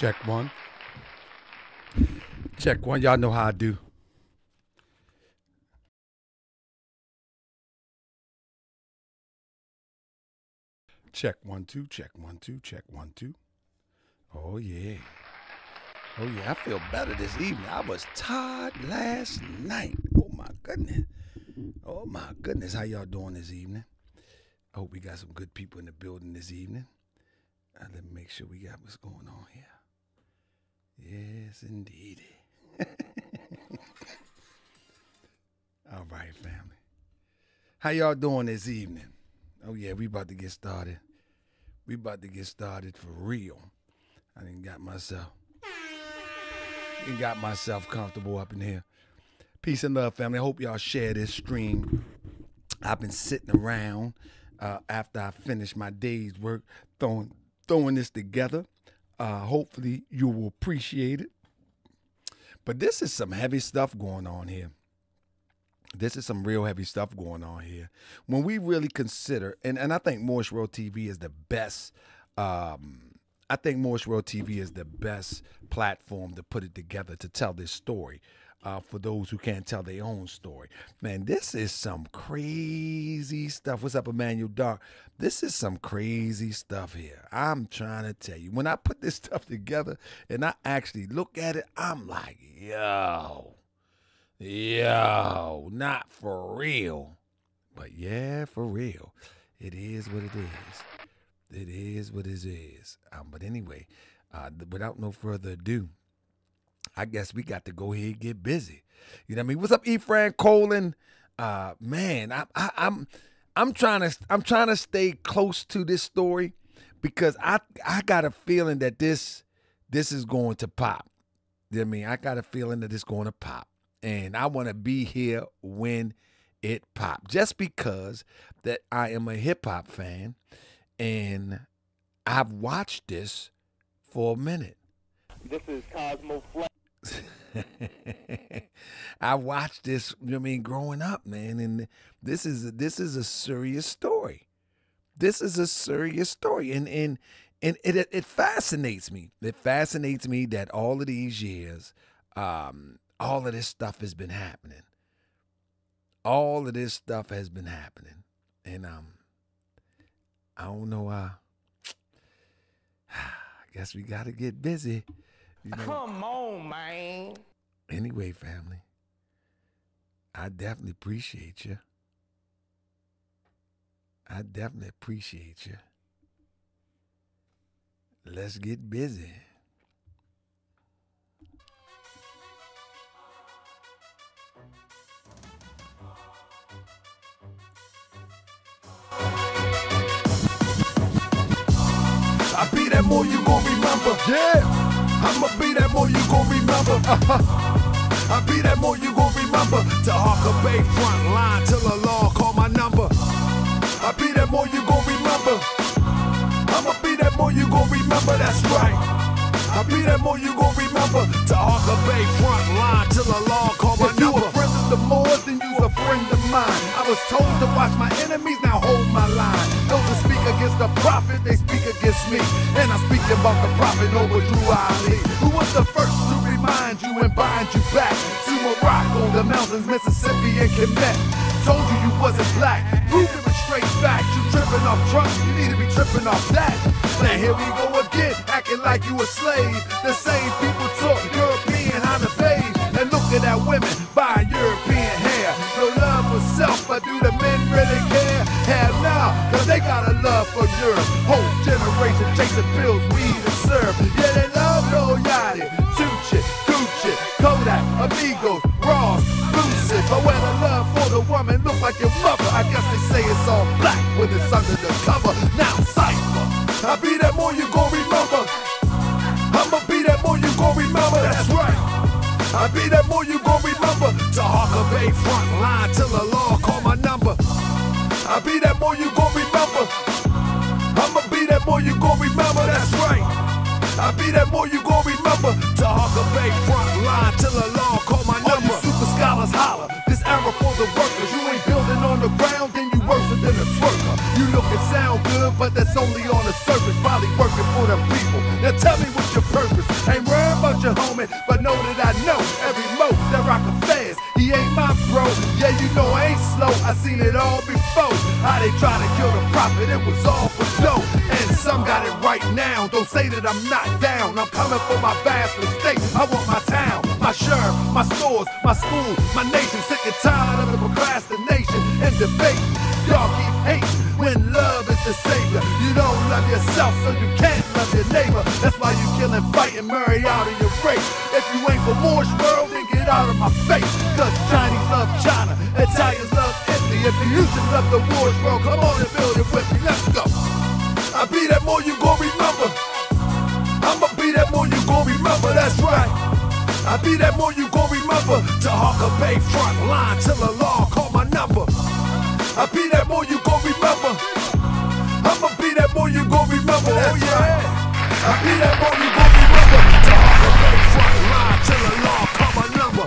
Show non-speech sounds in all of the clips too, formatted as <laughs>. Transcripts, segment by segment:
Check one. Check one. Y'all know how I do. Check one, two, check one, two, check one, two. Oh, yeah. Oh, yeah. I feel better this evening. I was tired last night. Oh, my goodness. Oh, my goodness. How y'all doing this evening? I hope we got some good people in the building this evening. Uh, let me make sure we got what's going on here. Yes, indeed. <laughs> All right, family. How y'all doing this evening? Oh yeah, we about to get started. We about to get started for real. I didn't got myself, didn't got myself comfortable up in here. Peace and love, family. I hope y'all share this stream. I've been sitting around uh, after I finish my day's work, throwing throwing this together. Uh, hopefully, you will appreciate it. But this is some heavy stuff going on here. This is some real heavy stuff going on here. When we really consider, and, and I think Moorish World TV is the best. Um, I think Moorish World TV is the best platform to put it together to tell this story uh, for those who can't tell their own story. Man, this is some crazy stuff. What's up, Emmanuel Dark? This is some crazy stuff here. I'm trying to tell you. When I put this <laughs> stuff together and I actually look at it, I'm like, yo, yo, not for real. But yeah, for real. It is what it is. It is what it is. Um, but anyway, uh, without no further ado, I guess we got to go ahead and get busy. You know what I mean? What's up, Ephraim Colin? Uh, man, I, I, I'm I'm trying to I'm trying to stay close to this story because I I got a feeling that this this is going to pop. You know what I mean? I got a feeling that it's going to pop. And I want to be here when it pop. Just because that I am a hip hop fan and I've watched this for a minute. This is Cosmo Flex. <laughs> I watched this, I mean, growing up, man, and this is this is a serious story. This is a serious story, and and and it it, fascinates me. It fascinates me that all of these years, um, all of this stuff has been happening. All of this stuff has been happening, and um, I don't know. Uh, <sighs> I guess we got to get busy. You know, Come on, man. Anyway, family, I definitely appreciate you. I definitely appreciate you. Let's get busy. I be that more you gon' remember. Yeah. I'ma be that more you gon' remember. <laughs> I be that more you gon' remember. To Harker Bay front line till the law call my number. I be that more you gon' remember. I'ma be that more you gon' remember. That's right. I be that more you gon' remember. To Harker Bay front line till the law call my If you number. a friend of the Moors, then you a friend of mine. I was told to watch my enemies, now hold my line. Those speak against the prophet, they speak against me. And I'm speaking about the prophet over Drew Ali, who was the first to remind you and bind you back to Morocco, the mountains, Mississippi, and Quebec. Told you you wasn't black, proved it with straight facts. You tripping off trunks, you need to be tripping off that. Now here we go again, acting like you a slave. The same people talk European how to bathe. And look at that women buying European hair. No love for self, but do the men really care? Hell no, cause they got a love for Europe. Whole generation chasing pills, weed and syrup. Yeah, they love Yachty, Tucci, Gucci, Kodak, Amigos, Ross, Lucid. But when the love for the woman look like your mother, I guess they say it's all black when it's under the cover. Now Cypher, I be that more you gon' remember. I'ma be that more you gon' remember, that's right. I be that more you gon' remember. Taharka Bey front line till the law call my number. I be that more you gon' more you gon' remember, that's right. I be that more you gon' remember. To Harker Bay front line till the law call my number. All you super scholars holler. This era for the workers. You ain't building on the ground, then you worse than a twerker. You look and sound good, but that's only on the surface. Probably working for the people. Now tell me what's your purpose. Ain't worried about your homie, but know that I know every mo that rock a fast. He ain't my bro. Yeah, you know I ain't slow. I seen it all before. How they try to kill the prophet, it was all for dough. Some got it right now. Don't say that I'm not down. I'm coming for my vast estate. I want my town, my sheriff, my stores, my school, my nation. Sick and tired of the procrastination and debate. Y'all keep hating when love is the savior. You don't love yourself, so you can't love your neighbor. That's why you killing, fighting, marry out of your race. If you ain't for Moore's world, then get out of my face. Cause Chinese love China, Italians love Italy. If you used to love the Moore's world, come on and build it with me. Let's go. I be that more you gon' remember. I'ma be that more you gon' remember, that's right. I be that more you gon' remember. Taharka Bey front line till the law call my number. I be that more you gon' remember. I'ma be that more you gon' remember, oh yeah. I be that more you gon' remember. To Hawker Bay front line till the law call my number.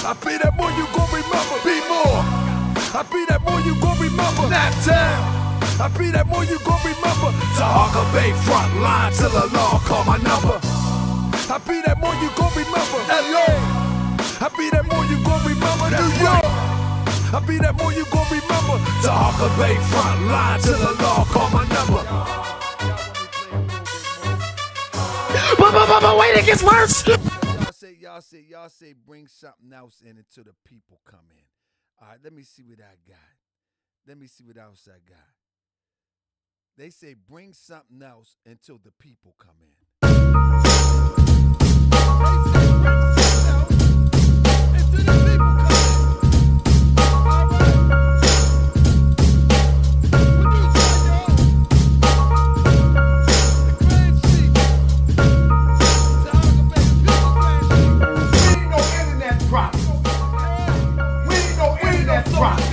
I be that more you gon' remember. Be more. I be that more you gon' remember. Nap town. I be that more you gon' remember. Taharka Bey front line till the law call my number. I be that more you gon' remember. LA. I be that more you gon' remember. New York. I be that more you gon' remember. To Hawker Bay front line till the law call my number. But, but, but, but wait, it gets worse. Y'all say, y'all say, y'all say, bring something else in until the people come in. All right, let me see what I got. Let me see what else I got. They say, bring something else until the people come in. If the people come.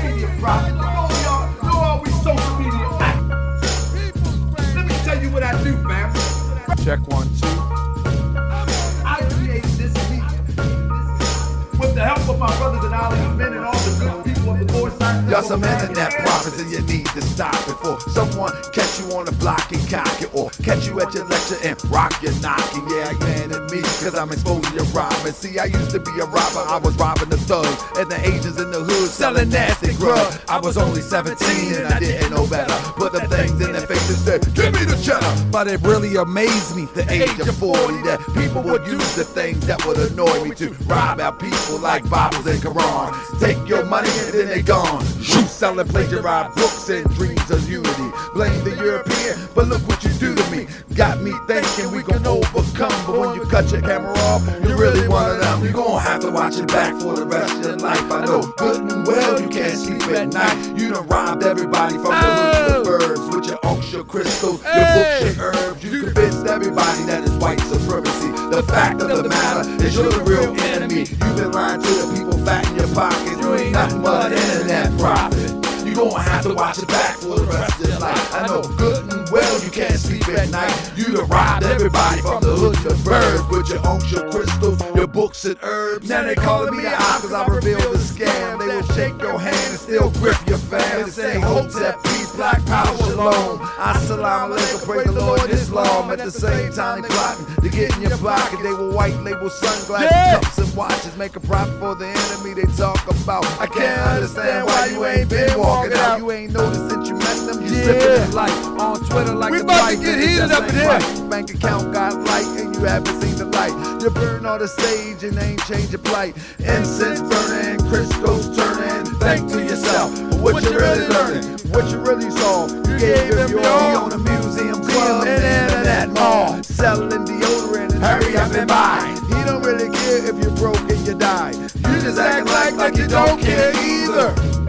We Check one, two. I created this media with the help of my Y'all some internet prophets and you need to stop before someone catch you on the block and cock it or catch you at your lecture and rock your knocking. Yeah, man and me, cause I'm exposed to your robbing. See, I used to be a robber, I was robbing the thugs and the Asians in the hood selling nasty grub. I was only 17 and I didn't know better. Put the things in their faces said, give me the cheddar. But it really amazed me, the age of 40, that people would use the things that would annoy me to rob out people like Bibles and Quran. Take your money and then they gone. You selling plagiarized books and dreams of unity. Blame the European, but look what you do to me. Got me thinking we can overcome, but when you cut your camera off, you're really one of them. You're gonna have to watch it back for the rest of your life. I know good and well you can't sleep at night. You done robbed everybody from to the oh. birds with your unks, your crystals, your books, your herbs. You convinced everybody that it's white supremacy. The fact of the matter is you're the real enemy. You've been lying to the people fat in your pockets. You ain't nothing but internet prophet. You gonna have to watch it back for the rest of your life. I know good and well you can't sleep at night. You done robbed everybody from the hood to the birds with your unks, your crystals, your books and herbs. Now they calling me out cause I revealed the scam. They will shake your hand and still grip your fam and say Hotep, peace, black power, shalom. Assalamu alaikum, praise the Lord, Islam. At the same time they plotting to get in your pocket. They will white label sunglasses, cups and watches, make a profit for the enemy they talk about. I can't understand why you ain't been walking out. You ain't noticed since you met them. You sipping the light on Twitter like We a about to get heated up in here. right. Bank account got light and you haven't seen the light. You burn on the stage and ain't change your plight. Incense burning, crystals turning. Think to yourself, what you really learning? What you really saw? You gave him your all on a museum club and internet mall. Selling deodorant and hurry up and buy. He don't really care if you're broke and you die. You just act like like you don't care either.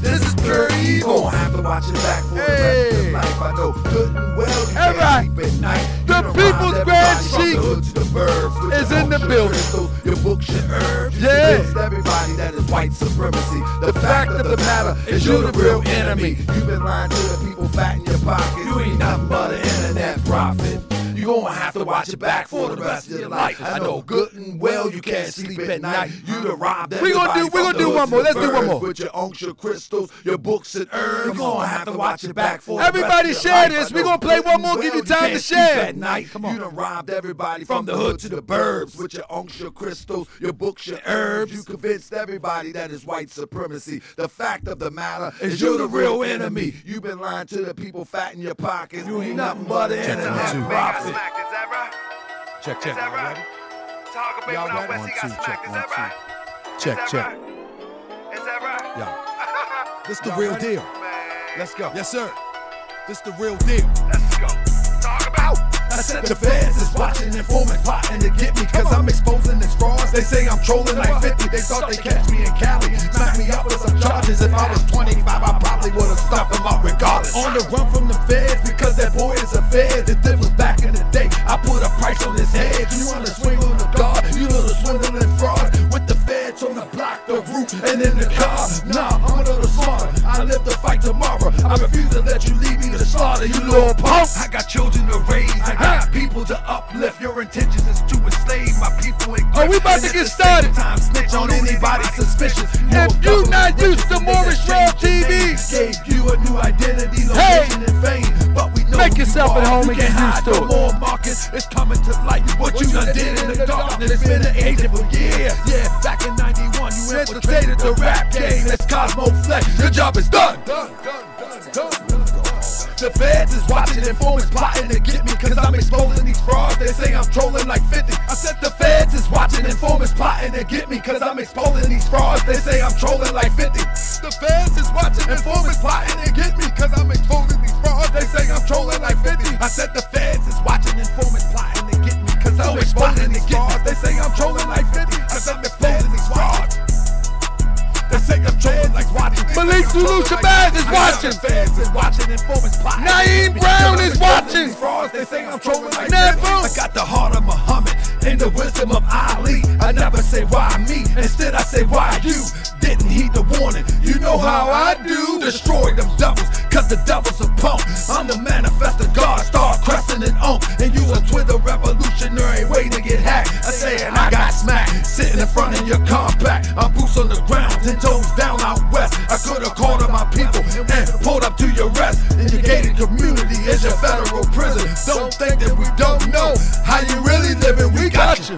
This is pure evil. Gonna have to watch it back for the rest of your life. I know good and well you All right. sleep at night. The People's Grand everybody the the is in the building. crystals, Your books, your herbs. You Yeah. everybody that is white supremacy. The fact of the matter is you're the real enemy. You've been lying to the people fat in your pocket. You ain't nothing but an internet prophet. You gonna have to watch your back for the rest of your life. I know good and well you can't sleep at night. You done robbed We gonna do- everybody we from gonna the do hood one more. the Let's do one more. With your unks, your crystals, your books and herbs. You gonna have to watch your back for the Everybody rest share this. We know gonna play one more, well give you you time to can't sleep share. At night. Come on. You done robbed everybody from the hood to the burbs with your unks, your crystals, your books, your herbs. You convinced everybody that is white supremacy. The fact of the matter is you're the real enemy. You've been lying to the people fat in your pockets. You ain't nothing but an internet one, two. prophet. Is that right? Check, check. Is that Y'all right? ready? Talk about Y'all when I ready? West, One, he got two, smacked. check, Is one, that two. right? Check, Is that check. right? Is that right? Yeah. <laughs> This the real deal. Let's go. Yes, sir. This the real deal. The feds is watching, informing, plotting to get me Cause I'm exposing this frauds. They say I'm trolling like 50 They thought they catch me in Cali Smack me up with some charges. If I was 25 I probably would've stuffed them up regardless. On the run from the feds Because that boy is a fed. If this was back in the day I put a price on his head. You wanna swing on the guard? You little swindling fraud With the feds on the block, the roof, and in the car Nah, I'm a little smarter I live to fight tomorrow I refuse to let you leave me to slaughter You little punk I got children to raise I got people to uplift. Your intentions is to enslave my people. in Oh, we about to get started. Time snitch on anybody suspicious. If you not used to Morris Road TV, gave you a new identity, Hey. and fame. But we know Make yourself you at home you and get used to it. more markets. It's coming to light. What, you done did in the darkness. It's been an agent for years. Yeah, back in '91, you infiltrated the rap game. It's Cosmo Flex. Your job is done. Done, done, done, done. The feds is watching, informants plotting to get me Cause I'm exposing these frauds, they say I'm trolling like 50 I said the feds is watching, informants plotting to get me Cause I'm exposing these frauds, they say I'm trolling like 50 The feds is watching, informants plotting to get me Cause I'm exposing these frauds, they say I'm trolling like 50 I said the feds is watching, informants plotting to get me Cause I'm exposing these frauds, they say I'm trolling like 50 I said the feds is frauds I'm trolling like watching. Malik Shabazz is watching. Fans is watching. Informants plotting. Naeem Brown is watching. Frauds, they say I'm trolling like Never. I got the heart of Muhammad and the wisdom of Ali. I never say why me, instead I say why you. Didn't heed the warning. You know how I do. Destroy them devils, cause the devil's a punk. I'm the manifest of God, star crescent and unk. And you a Twitter revolutionary waiting to get hacked. I say and I got smacked, sitting in front of your compact. I'm boots on the ground, ten toes down out west. I could've called on my people and pulled up to your rest. In your gated community is your federal prison. Don't think that we don't know how you really living. We got you.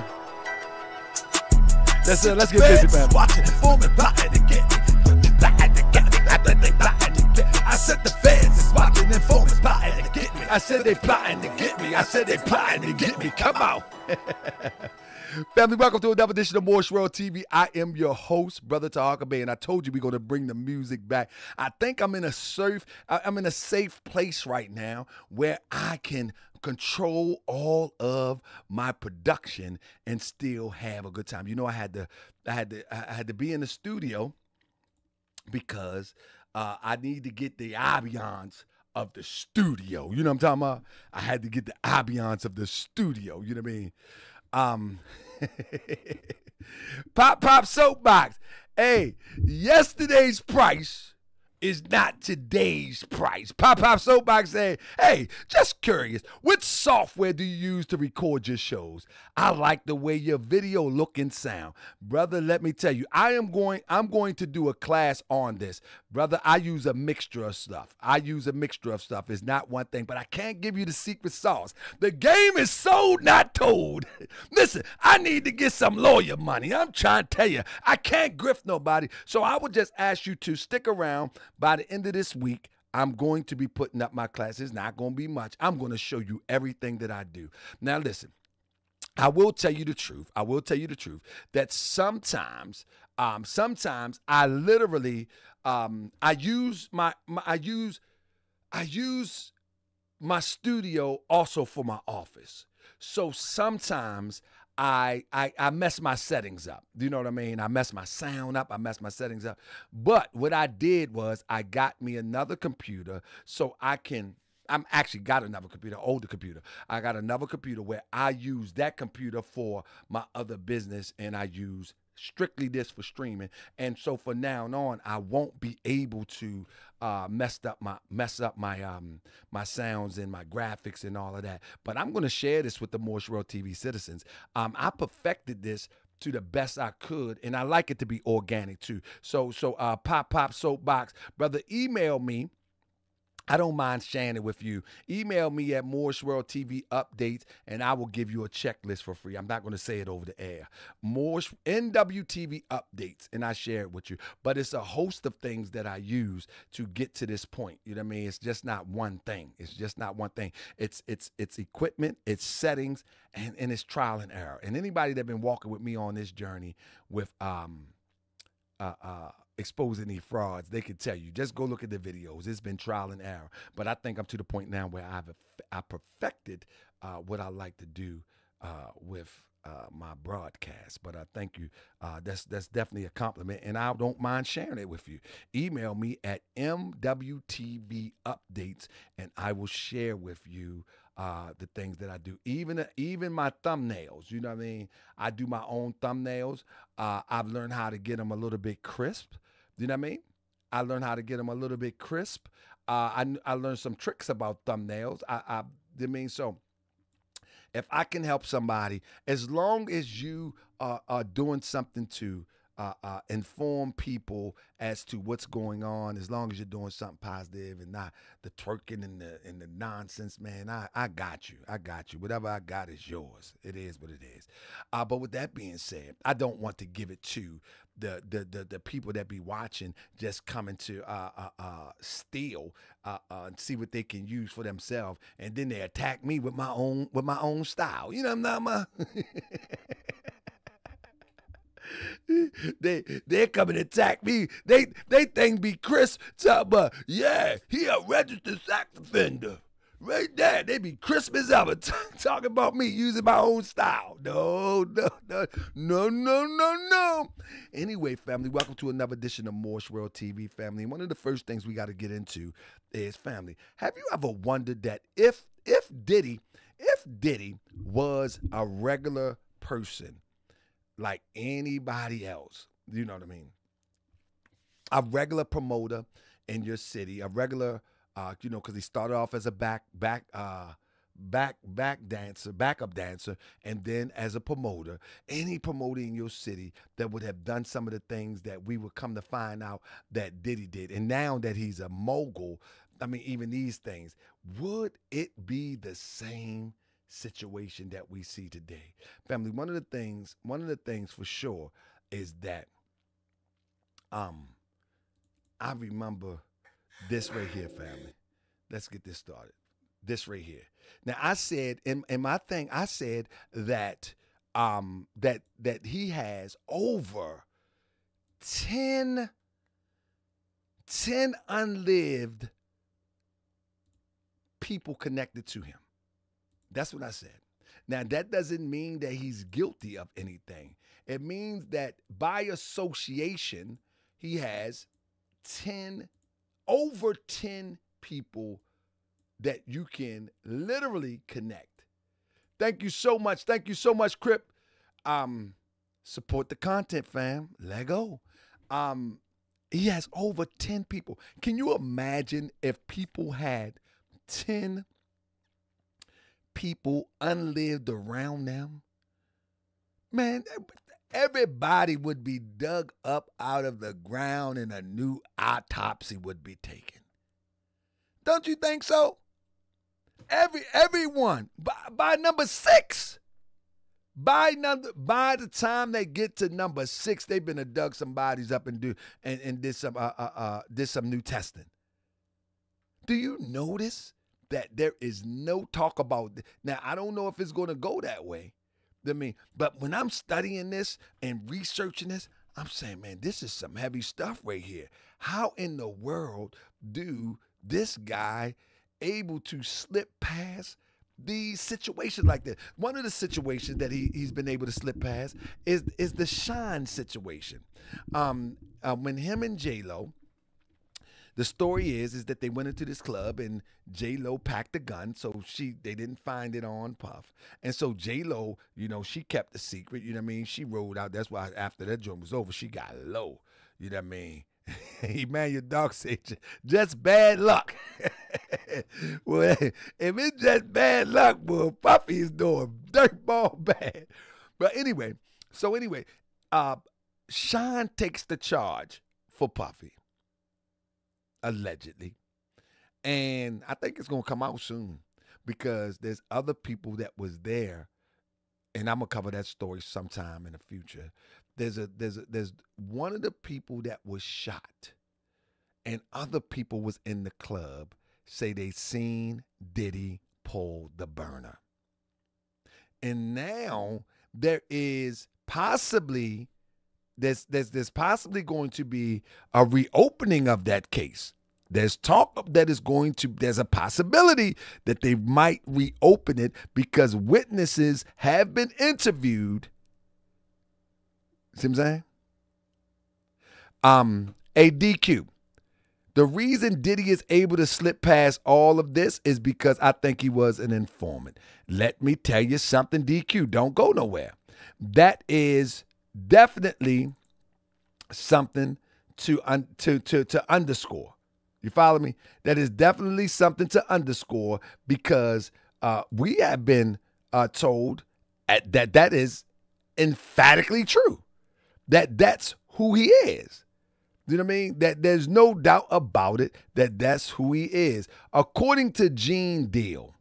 Let's uh, let's get busy, man. watching, informing, plotting to get me. Plotting to get me. I think they plotting to get me. I said the feds is watching, informing, plotting to get me. I said they plotting to get me. I said they plotting to get me. Come on. <laughs> Family, welcome to another edition of Moorish World TV. I am your host, Brother Taharka Bey, and I told you we're going to bring the music back. I think I'm in a safe, I'm in a safe place right now where I can control all of my production and still have a good time. You know, I had to, I had to, I had to be in the studio because uh, I need to get the ambiance of the studio. You know what I'm talking about? I had to get the ambiance of the studio. You know what I mean? Um, <laughs> pop pop soapbox. Hey, yesterday's price is not today's price. Pop pop soapbox say, hey, just curious, which software do you use to record your shows? I like the way your video look and sound. Brother, let me tell you, I am going, I'm going to do a class on this. Brother, I use a mixture of stuff. I use a mixture of stuff. It's not one thing, but I can't give you the secret sauce. The game is sold, not told. <laughs> Listen, I need to get some lawyer money. I'm trying to tell you, I can't grift nobody. So I would just ask you to stick around. By the end of this week, I'm going to be putting up my classes. Not going to be much. I'm going to show you everything that I do. Now, listen. I will tell you the truth. I will tell you the truth that sometimes, um, sometimes I literally, um, I use my, my, I use, I use my studio also for my office. So sometimes I, I I mess my settings up. Do you know what I mean? I mess my sound up. I mess my settings up. But what I did was I got me another computer so I can I'm actually got another computer, older computer. I got another computer where I use that computer for my other business and I use strictly this for streaming. And so for now on, I won't be able to uh, mess up my mess up my um my sounds and my graphics and all of that. But I'm going to share this with the Moorish World TV citizens. Um, I perfected this to the best I could, and I like it to be organic too. So so uh, pop pop soapbox, brother, email me I don't mind sharing it with you. Email me at Moorish World TV updates, and I will give you a checklist for free. I'm not going to say it over the air. Moorish NWTV updates, and I share it with you. But it's a host of things that I use to get to this point. You know what I mean? It's just not one thing. It's just not one thing. It's it's it's equipment, it's settings, and and it's trial and error. And anybody that's been walking with me on this journey with um uh uh expose any frauds, they could tell you. Just go look at the videos. It's been trial and error. But I think I'm to the point now where I've I perfected uh, what I like to do uh, with uh, my broadcast. But I thank you. Uh, that's that's definitely a compliment, and I don't mind sharing it with you. Email me at mwtv updates, and I will share with you uh, the things that I do. Even even my thumbnails, you know what I mean. I do my own thumbnails. Uh, I've learned how to get them a little bit crisp. You know what I mean? I learned how to get them a little bit crisp. Uh, I I learned some tricks about thumbnails. I I, I mean so. If I can help somebody, as long as you are, are doing something to uh, uh, inform people as to what's going on, as long as you're doing something positive and not the twerking and the and the nonsense, man. I, I got you. I got you. Whatever I got is yours. It is what it is. Uh, but with that being said, I don't want to give it to the the the, the people that be watching just coming to uh, uh, uh, steal uh, uh, and see what they can use for themselves, and then they attack me with my own with my own style. You know I'm talking about? <laughs> they they come and attack me. They they think be Chris talk yeah he a registered sex offender. Right there, they be Christmas ever t- <laughs> talking about me using my own style. No, no, no, no, no, no, no. Anyway, family, welcome to another edition of Moorish World TV, family. One of the first things we got to get into is family. Have you ever wondered that if if Diddy, if Diddy was a regular person, like anybody else. You know what I mean? A regular promoter in your city, a regular, uh, you know, because he started off as a back back uh, back back dancer, backup dancer, and then as a promoter. Any promoter in your city that would have done some of the things that we would come to find out that Diddy did, and now that he's a mogul, I mean, even these things, would it be the same? Situation that we see today. Family, one of the things, one of the things for sure is that um I remember this right here, family. Let's get this started. This right here. Now I said in, in my thing, I said that um that that he has over 10 10 unlived people connected to him. That's what I said. Now, that doesn't mean that he's guilty of anything. It means that by association, he has 10, over 10 people that you can literally connect. Thank you so much. Thank you so much, Crip. Um, support the content, fam. Let go. Um, he has over 10 people. Can you imagine if people had 10 people unlived around them, man, everybody would be dug up out of the ground and a new autopsy would be taken. Don't you think so? Every everyone by, by number six. By number by the time they get to number six, they've been to dug some bodies up and do and, and did some uh, uh, uh did some new testing. Do you notice that there is no talk about. Now, I don't know if it's going to go that way. I mean, but when I'm studying this and researching this, I'm saying, man, this is some heavy stuff right here. How in the world do this guy able to slip past these situations like this? One of the situations that he, he's been able to slip past is is the Shyne situation. Um, uh, when him and J Lo the story is is that they went into this club and J Lo packed a gun, so she they didn't find it on Puff, and so J Lo, you know, she kept the secret. You know what I mean? She rolled out. That's why after that joint was over, she got low. You know what I mean? <laughs> Emmanuel Dog said, just bad luck. <laughs> well, if it's just bad luck, boy, Puffy is doing dirt ball bad. But anyway, so anyway, uh, Sean takes the charge for Puffy, allegedly. And I think it's gonna come out soon because there's other people that was there, and I'm gonna cover that story sometime in the future. There's a there's a, there's one of the people that was shot, and other people was in the club say they seen Diddy pull the burner. And now there is possibly there's there's there's possibly going to be a reopening of that case. There's talk that is going to there's a possibility that they might reopen it because witnesses have been interviewed. See what I'm saying? Um, a DQ. The reason Diddy is able to slip past all of this is because I think he was an informant. Let me tell you something, DQ. Don't go nowhere. That is definitely something to un- to to to underscore. You follow me? That is definitely something to underscore because uh, we have been uh, told at, that that is emphatically true. That that's who he is. You know what I mean? That there's no doubt about it that that's who he is. According to Gene Deal,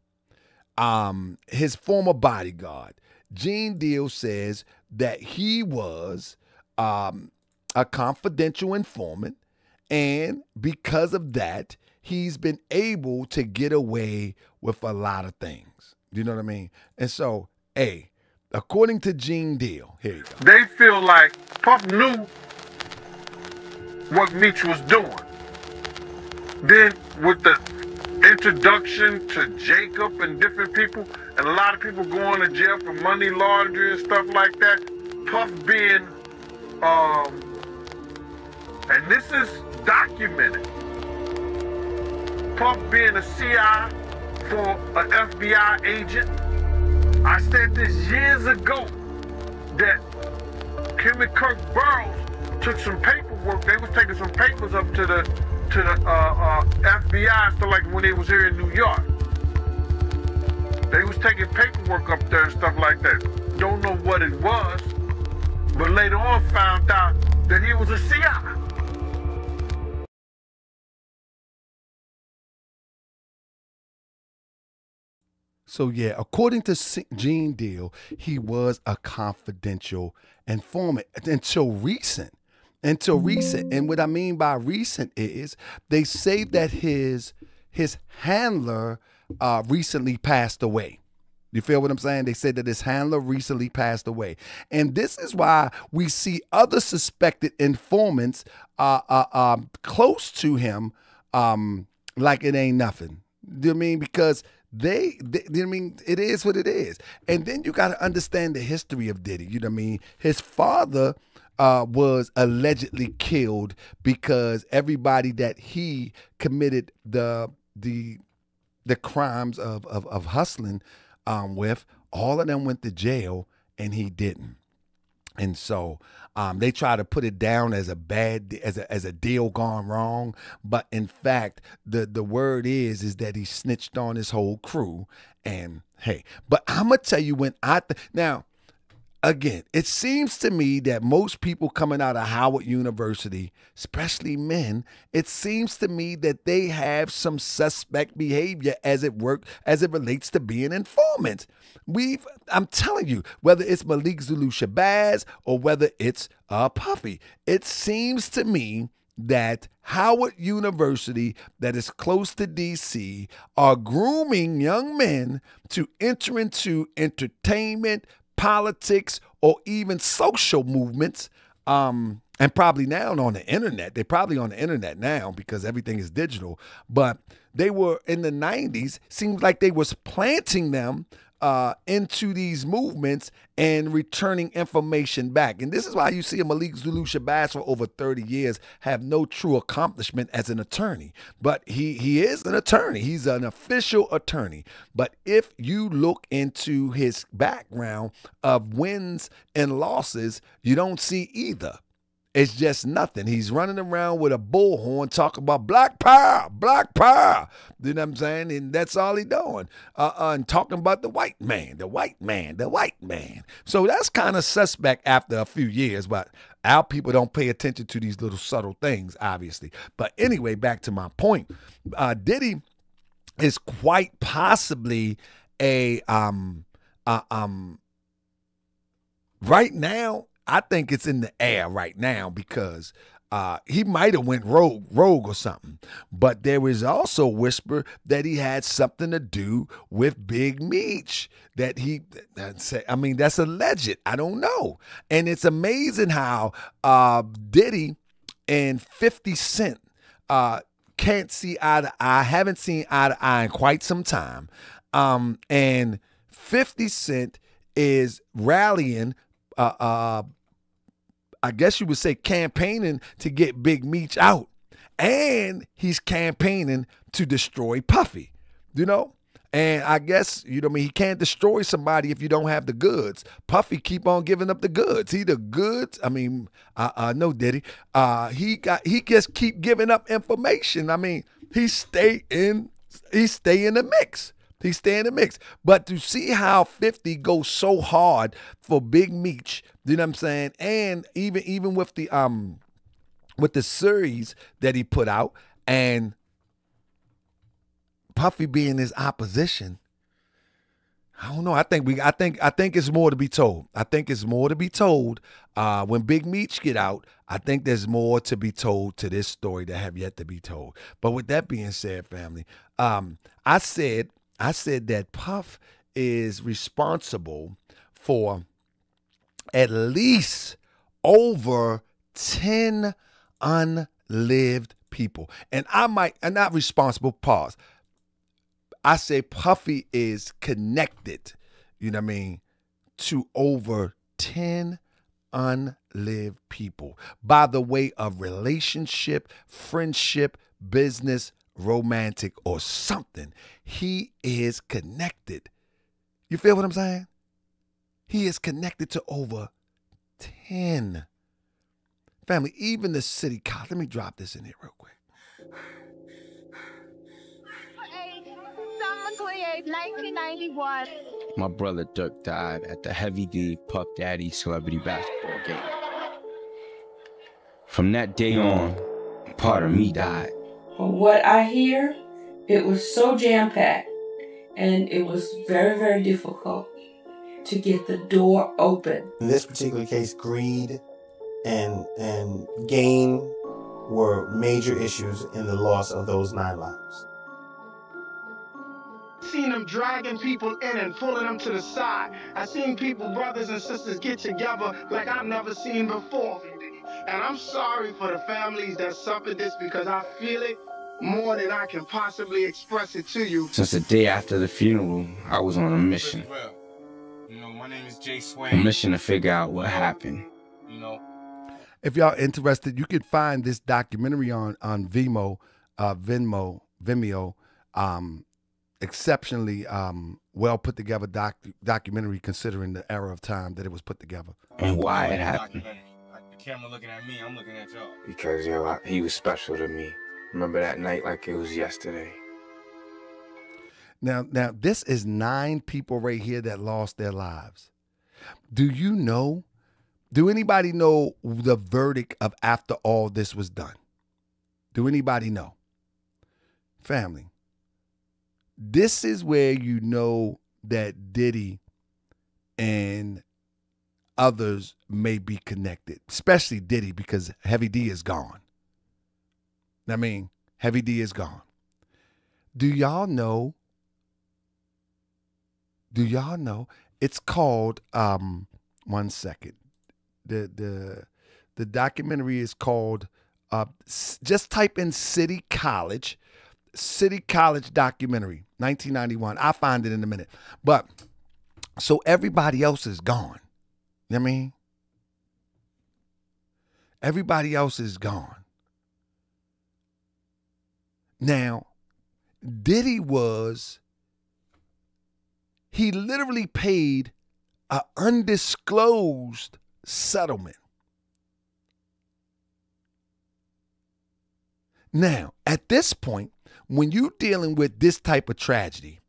um, his former bodyguard, Gene Deal says that he was um, a confidential informant, and because of that, he's been able to get away with a lot of things. You know what I mean? And so, A, according to Gene Deal, here you go. They feel like Puff knew what Meech was doing. Then with the introduction to Jacob and different people, and a lot of people going to jail for money laundering and stuff like that, Puff being, um, and this is documented, Puff being a CI for an FBI agent. I said this years ago that Kim and Kirk Burrowes took some paperwork. They was taking some papers up to the to the uh, uh, FBI, so like when they was here in New York. They was taking paperwork up there and stuff like that. Don't know what it was, but later on found out that he was a CI. So yeah, according to Gene Deal, he was a confidential informant until recent. Until recent, and what I mean by recent is they say that his his handler uh, recently passed away. You feel what I'm saying? They said that his handler recently passed away, and this is why we see other suspected informants uh, uh, um, close to him, um, like it ain't nothing. Do you mean? Because they, they you know I mean, it is what it is. And then you got to understand the history of Diddy. You know what I mean? His father uh, was allegedly killed because everybody that he committed the the the crimes of of, of hustling um, with, all of them went to jail and he didn't. And so um, they try to put it down as a bad as a, as a deal gone wrong, but in fact, the the word is is that he snitched on his whole crew. And hey, but I'm gonna tell you when I th- now again, it seems to me that most people coming out of Howard University, especially men, it seems to me that they have some suspect behavior as it work as it relates to being informants. We've I'm telling you, whether it's Malik Zulu Shabazz or whether it's uh Puffy, it seems to me that Howard University, that is close to DC, are grooming young men to enter into entertainment, politics, or even social movements. Um, and probably now on the internet. They're probably on the internet now because everything is digital. But they were in the 90s, seems like they was planting them uh, into these movements and returning information back. And this is why you see a Malik Zulu Shabazz for over 30 years have no true accomplishment as an attorney. But he he is an attorney. He's an official attorney. But if you look into his background of wins and losses, you don't see either. It's just nothing. He's running around with a bullhorn talking about black power, black power. You know what I'm saying? And that's all he doing. Uh, uh, and talking about the white man, the white man, the white man. So that's kind of suspect after a few years, but our people don't pay attention to these little subtle things, obviously. But anyway, back to my point. Uh, Diddy is quite possibly a um uh, um right now I think it's in the air right now because uh, he might have went rogue, rogue or something. But there was also whisper that he had something to do with Big Meech. That he, I mean, that's alleged. I don't know. And it's amazing how uh, Diddy and 50 Cent uh, can't see eye to eye, haven't seen eye to eye in quite some time. Um, and 50 Cent is rallying uh, uh, I guess you would say, campaigning to get Big Meech out. And he's campaigning to destroy Puffy, you know? And I guess, you know I mean, he can't destroy somebody if you don't have the goods. Puffy keep on giving up the goods. He the goods. I mean, uh, uh no Diddy. Uh he got he just keep giving up information. I mean, he stay in he stay in the mix. He stay in the mix. But to see how 50 goes so hard for Big Meech, you know what I'm saying? And even even with the um with the series that he put out and Puffy being his opposition, I don't know. I think we. I think. I think it's more to be told. I think it's more to be told. Uh, when Big Meech get out, I think there's more to be told to this story that have yet to be told. But with that being said, family, um, I said I said that Puff is responsible for at least over 10 unlived people. And I might, I'm not responsible, pause. I say Puffy is connected, you know what I mean, to over 10 unlived people by the way of relationship, friendship, business, romantic, or something. He is connected. You feel what I'm saying? He is connected to over 10. Family, even the city college. Let me drop this in here real quick. My brother Dirk died at the Heavy D Puff Daddy celebrity basketball game. From that day on, part of me died. From what I hear, it was so jam packed and it was very, very difficult to get the door open. In this particular case, greed and and gain were major issues in the loss of those nine lives. I Seen them dragging people in and pulling them to the side. I seen people, brothers and sisters, get together like I've never seen before. And I'm sorry for the families that suffered this because I feel it more than I can possibly express it to you. Since the day after the funeral, I was on a mission. You know, my name is Jay A Swain. mission to figure out what happened. You know, If y'all interested, you can find this documentary on on Vimeo, uh, Venmo, Vimeo. Um, exceptionally um, well put together doc- documentary considering the era of time that it was put together. And why it happened. documentary. Like, the camera looking at me, I'm looking at y'all. because yo, I, he was special to me. Remember that night like it was yesterday. Now, now this is nine people right here that lost their lives. Do you know? Do anybody know the verdict of after all this was done? Do anybody know? Family. This is where you know that Diddy and others may be connected, especially Diddy because Heavy D is gone. I mean, Heavy D is gone. Do y'all know? Do y'all know? It's called um one second. The the the documentary is called uh just type in City College, City College documentary, 1991. I'll find it in a minute. But So everybody else is gone. You know what I mean? Everybody else is gone. Now, Diddy was, he literally paid an undisclosed settlement. Now, at this point, when you're dealing with this type of tragedy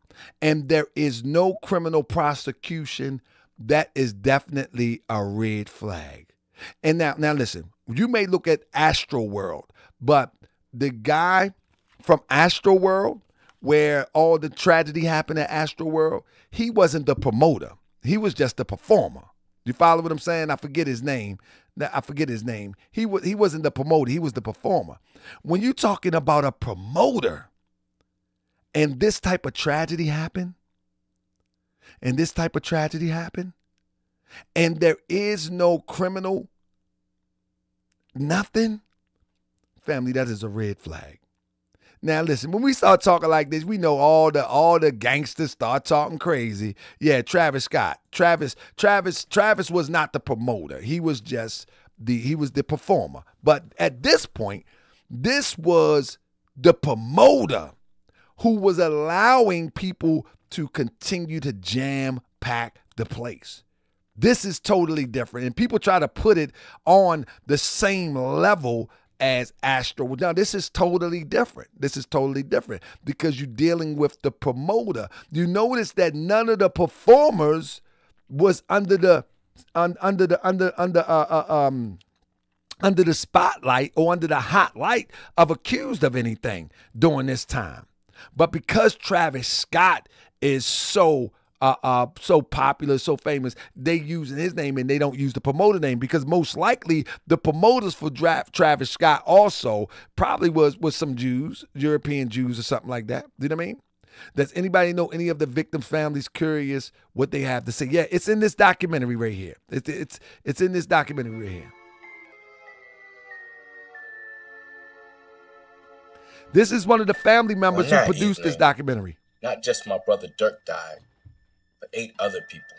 and there is no criminal prosecution, that is definitely a red flag. And now, now listen, you may look at Astro World, but the guy from Astro World, where all the tragedy happened at Astro World, he wasn't the promoter. He was just the performer. You follow what I'm saying? I forget his name. I forget his name. He was he wasn't the promoter. He was the performer. When you're talking about a promoter, and this type of tragedy happened, and this type of tragedy happened, and there is no criminal, nothing, family, that is a red flag. Now listen, when we start talking like this, we know all the all the gangsters start talking crazy. Yeah, Travis Scott. Travis, Travis, Travis was not the promoter. He was just the he was the performer. But at this point, this was the promoter who was allowing people to continue to jam pack the place. This is totally different. And people try to put it on the same level as Astro. Now, this is totally different. This is totally different because you're dealing with the promoter. You notice that none of the performers was under the un, under the under under uh, uh, um under the spotlight or under the hot light of accused of anything during this time. But because Travis Scott is so uh, uh, so popular, so famous, they using his name and they don't use the promoter name because most likely the promoters for draft Travis Scott also probably was was some Jews, European Jews or something like that. Do You know what I mean? Does anybody know any of the victim families curious what they have to say? Yeah, it's in this documentary right here. It's it's it's in this documentary right here. This is one of the family members Well, who produced this documentary. Not just my brother Dirk died, but eight other people.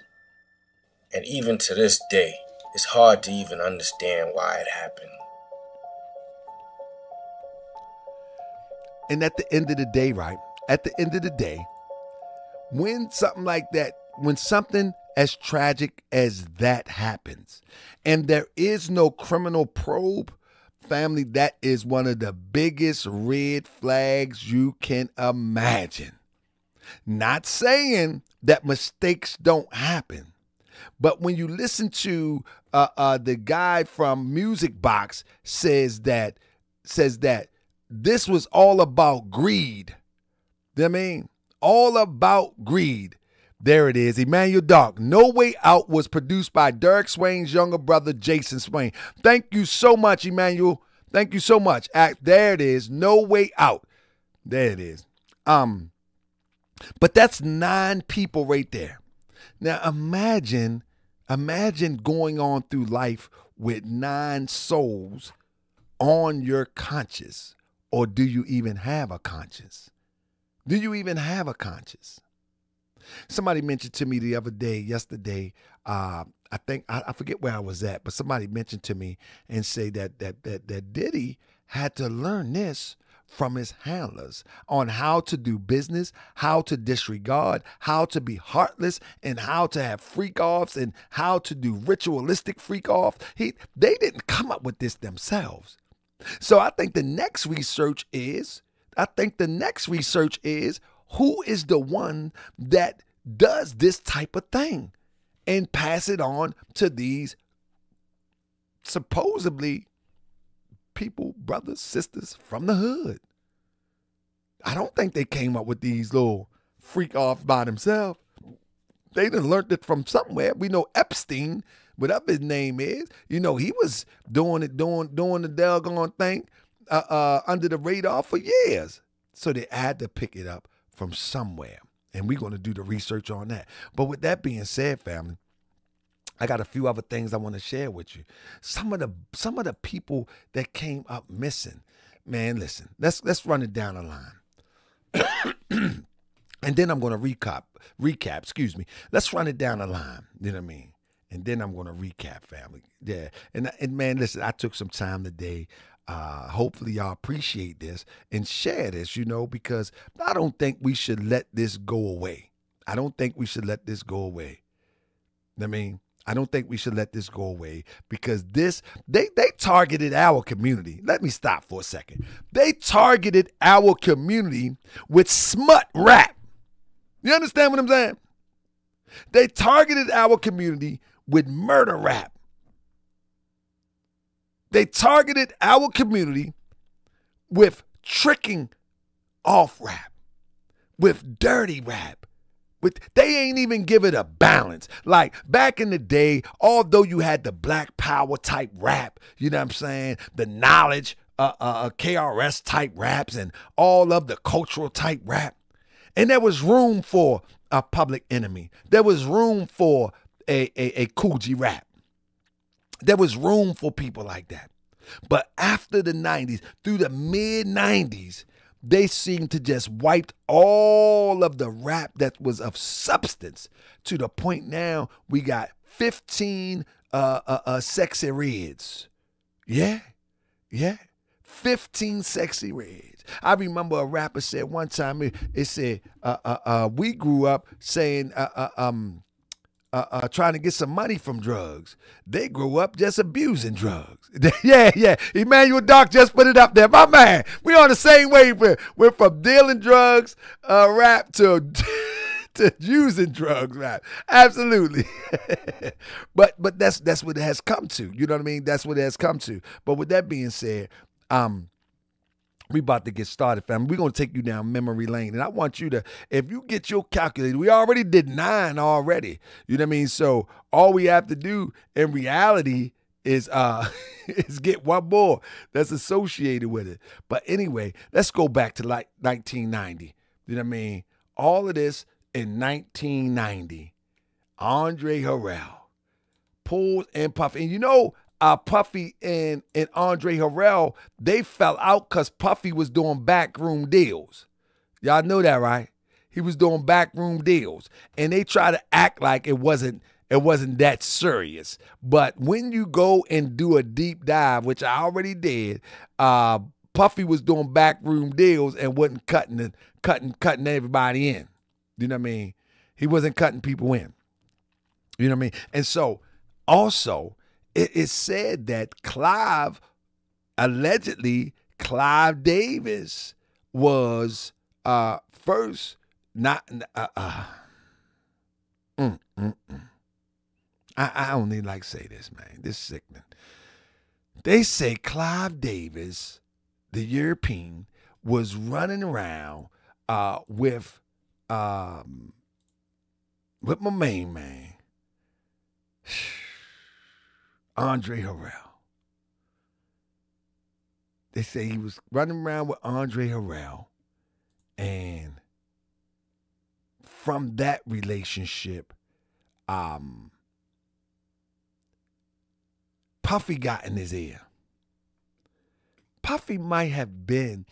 And even to this day, it's hard to even understand why it happened. And at the end of the day, right? At the end of the day, when something like that, when something as tragic as that happens, and there is no criminal probe, family, that is one of the biggest red flags you can imagine. Not saying that mistakes don't happen, but when you listen to uh, uh, the guy from Music Box says that says that this was all about greed. You know I mean? All about greed. There it is. Emmanuel Dark. No Way Out was produced by Derek Swain's younger brother, Jason Swain. Thank you so much, Emmanuel. Thank you so much. There it is. No Way Out. There it is. Um, but that's nine people right there. Now imagine, imagine going on through life with nine souls on your conscience. Or do you even have a conscience? Do you even have a conscience? Somebody mentioned to me the other day, yesterday, uh, I think I, I forget where I was at, but somebody mentioned to me and say that that that that Diddy had to learn this from his handlers on how to do business, how to disregard, how to be heartless, and how to have freak offs and how to do ritualistic freak off. He they didn't come up with this themselves. So I think the next research is I think the next research is who is the one that does this type of thing and pass it on to these supposedly people, brothers, sisters from the hood. I don't think they came up with these little freak off by themselves. They done learned it from somewhere. We know Epstein, whatever his name is, you know, he was doing it, doing doing the doggone thing uh, uh, under the radar for years. So they had to pick it up from somewhere. And we're going to do the research on that. But with that being said, family, I got a few other things I want to share with you. Some of the some of the people that came up missing. Man, listen, let's let's run it down the line. <coughs> And then I'm going to recap, recap, excuse me. Let's run it down the line. You know what I mean? And then I'm going to recap, family. Yeah. And, and man, listen, I took some time today. Uh, hopefully y'all appreciate this and share this, you know, because I don't think we should let this go away. I don't think we should let this go away. I mean, I don't think we should let this go away because this they they targeted our community. Let me stop for a second. They targeted our community with smut rap. You understand what I'm saying? They targeted our community with murder rap. They targeted our community with tricking off rap, with dirty rap. With, they ain't even give it a balance. Like back in the day, although you had the black power type rap, you know what I'm saying? The knowledge, uh, uh, uh KRS type raps, and all of the cultural type rap. And there was room for a public enemy. There was room for a, a, a G rap. There was room for people like that. But after the 90s, through the mid 90s, they seemed to just wiped all of the rap that was of substance to the point now we got 15 uh, uh, uh sexy reds. Yeah, yeah. 15 sexy reds. I remember a rapper said one time, it, it said, uh, uh, uh, we grew up saying, uh, uh, um, uh, uh, trying to get some money from drugs. They grew up just abusing drugs. <laughs> yeah, yeah. Emmanuel Doc just put it up there. My man, we on the same wave. We're, we're from dealing drugs, uh, rap to <laughs> to using drugs, rap. Absolutely. <laughs> but but that's that's what it has come to. You know what I mean? That's what it has come to. But with that being said, um, we about to get started, fam. We're gonna take you down memory lane, and I want you to, if you get your calculator, we already did nine already. You know what I mean? So all we have to do in reality is uh <laughs> is get one more that's associated with it. But anyway, let's go back to like 1990. You know what I mean? All of this in 1990. Andre Harrell pulls and puff, and you know uh, Puffy and, and Andre Harrell, they fell out because Puffy was doing backroom deals. Y'all know that, right? He was doing backroom deals. And they try to act like it wasn't it wasn't that serious. But when you go and do a deep dive, which I already did, uh, Puffy was doing backroom deals and wasn't cutting the, cutting cutting everybody in. You know what I mean? He wasn't cutting people in. You know what I mean? And so also it is said that Clive, allegedly, Clive Davis was uh, first not. Uh, uh, mm, mm, mm. I, I only like say this, man. This sickening. They say Clive Davis, the European, was running around uh, with um, with my main man. Andre Harrell. They say he was running around with Andre Harrell. And from that relationship, um, Puffy got in his ear. Puffy might have been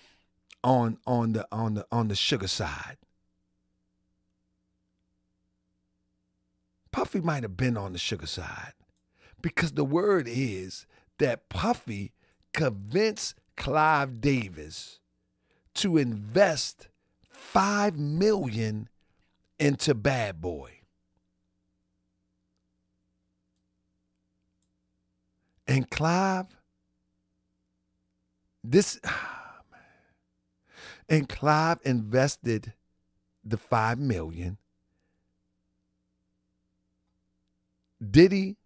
on on the on the on the sugar side. Puffy might have been on the sugar side. Because the word is that Puffy convinced Clive Davis to invest five million into Bad Boy. And Clive, this, <sighs> ah, and Clive invested the five million. Diddy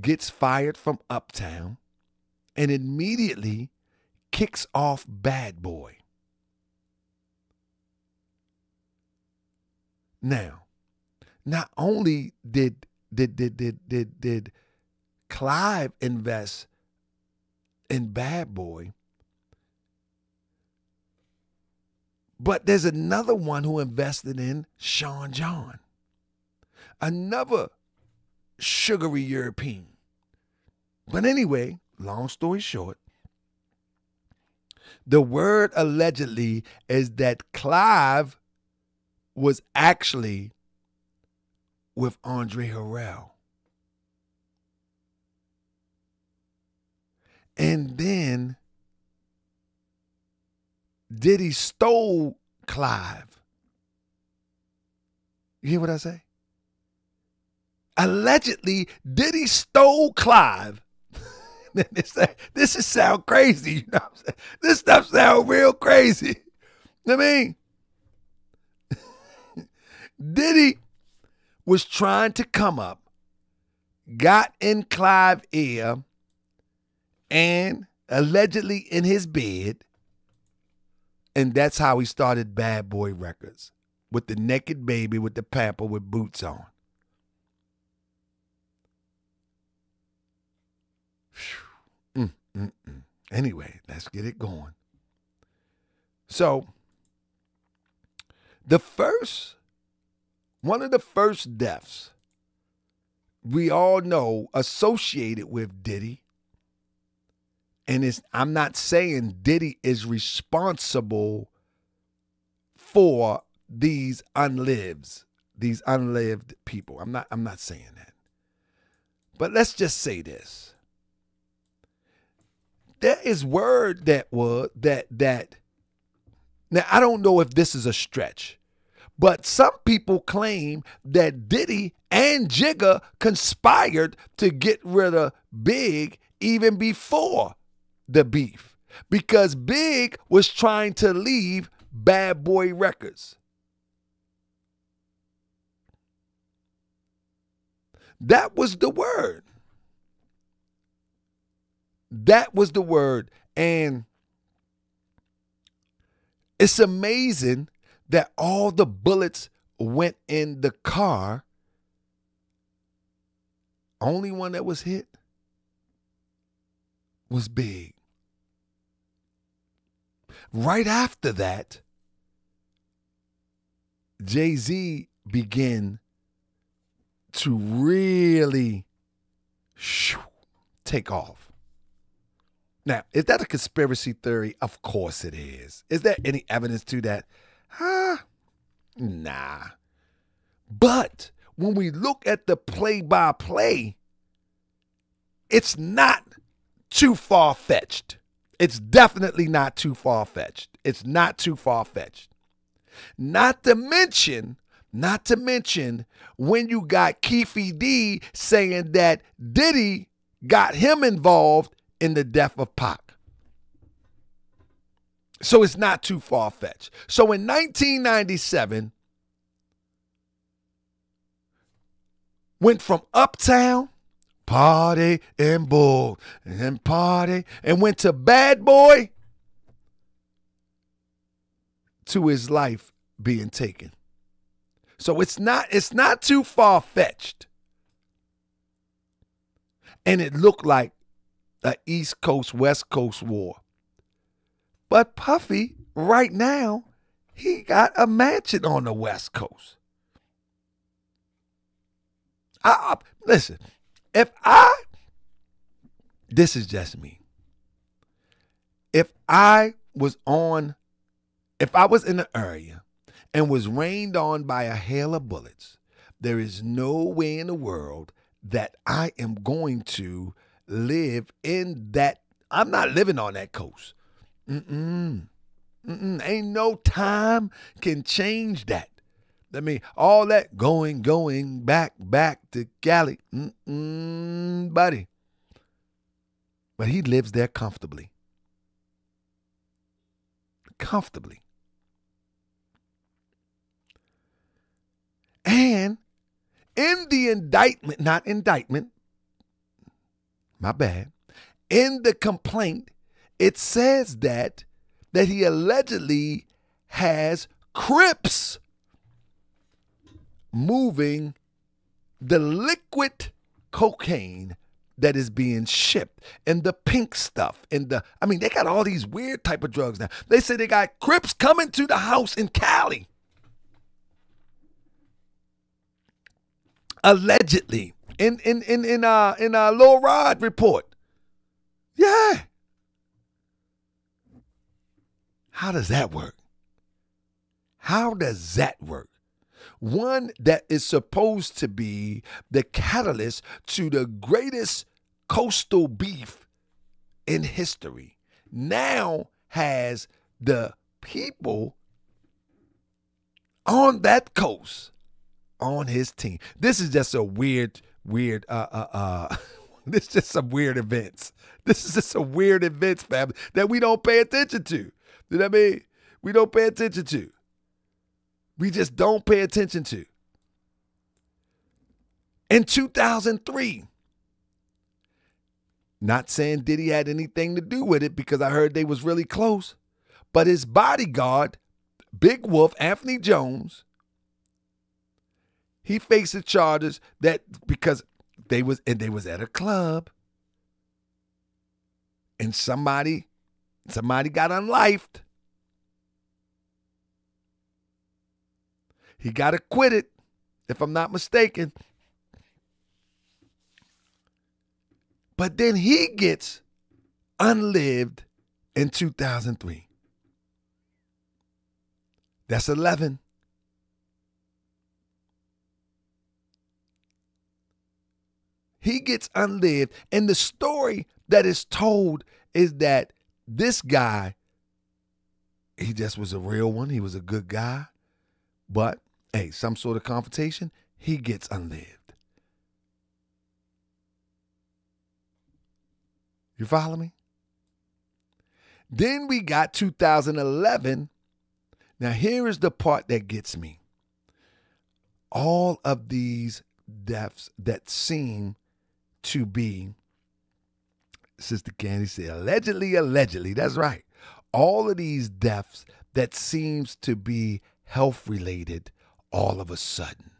gets fired from Uptown and immediately kicks off Bad Boy. Now, not only did did did did did, did Clive invest in Bad Boy, but there's another one who invested in Sean John. Another sugary European. But anyway, long story short, the word allegedly is that Clive was actually with Andre Harrell. And then Diddy stole Clive. You hear what I say? Allegedly, Diddy stole Clive. <laughs> this, is sound crazy. You know? This stuff sound real crazy. I mean, <laughs> Diddy was trying to come up, got in Clive's ear, and allegedly in his bed, and that's how he started Bad Boy Records with the naked baby with the pamper with boots on. Mm, mm, mm. Anyway, let's get it going. So, the first, one of the first deaths we all know associated with Diddy, and it's, I'm not saying Diddy is responsible for these unlives, these unlived people. I'm not, I'm not saying that. But let's just say this there is word that was that that now I don't know if this is a stretch, but some people claim that Diddy and Jigga conspired to get rid of Big even before the beef because Big was trying to leave Bad Boy Records. That was the word. That was the word. And it's amazing that all the bullets went in the car. Only one that was hit was big. Right after that, Jay Z began to really shoo, take off. Now, is that a conspiracy theory? Of course it is. Is there any evidence to that? Huh? Nah. But when we look at the play by play, it's not too far fetched. It's definitely not too far fetched. It's not too far fetched. Not to mention, not to mention when you got Keefe D saying that Diddy got him involved in the death of Pac. So it's not too far fetched. So in 1997, went from Uptown, party and bull, and party, and went to Bad Boy to his life being taken. So it's not it's not too far fetched. And it looked like a East Coast West Coast war. But Puffy, right now, he got a mansion on the West Coast. I, I, listen, if I, this is just me. If I was on, if I was in the area and was rained on by a hail of bullets, there is no way in the world that I am going to live in that. I'm not living on that coast. Mm-mm. Mm-mm. Ain't no time can change that. I mean, all that going, going back, back to Cali, Mm-mm, buddy. But he lives there comfortably. Comfortably. And in the indictment, not indictment, my bad. In the complaint, it says that that he allegedly has Crips moving the liquid cocaine that is being shipped and the pink stuff and the I mean they got all these weird type of drugs now. They say they got Crips coming to the house in Cali. Allegedly in in in in uh in uh Lil Rod report. Yeah. How does that work? How does that work? one that is supposed to be the catalyst to the greatest coastal beef in history, now has the people on that coast on his team. This is just a weird, weird, uh, uh, uh, <laughs> this is just some weird events. This is just some weird events, family, that we don't pay attention to. You know what I mean? We don't pay attention to. We just don't pay attention to. In 2003, not saying Diddy had anything to do with it because I heard they was really close, but his bodyguard, Big Wolf Anthony Jones, he faces charges that because they was and they was at a club and somebody somebody got unlifed. He got acquitted, if I'm not mistaken. But then he gets unlived in 2003. That's 11. He gets unlived. And the story that is told is that this guy, he just was a real one. He was a good guy. But hey, some sort of confrontation, he gets unlived. You follow me? Then we got 2011. Now, here is the part that gets me. All of these deaths that seem to be, Sister Candy said, allegedly, allegedly. That's right. All of these deaths that seems to be health related all of a sudden.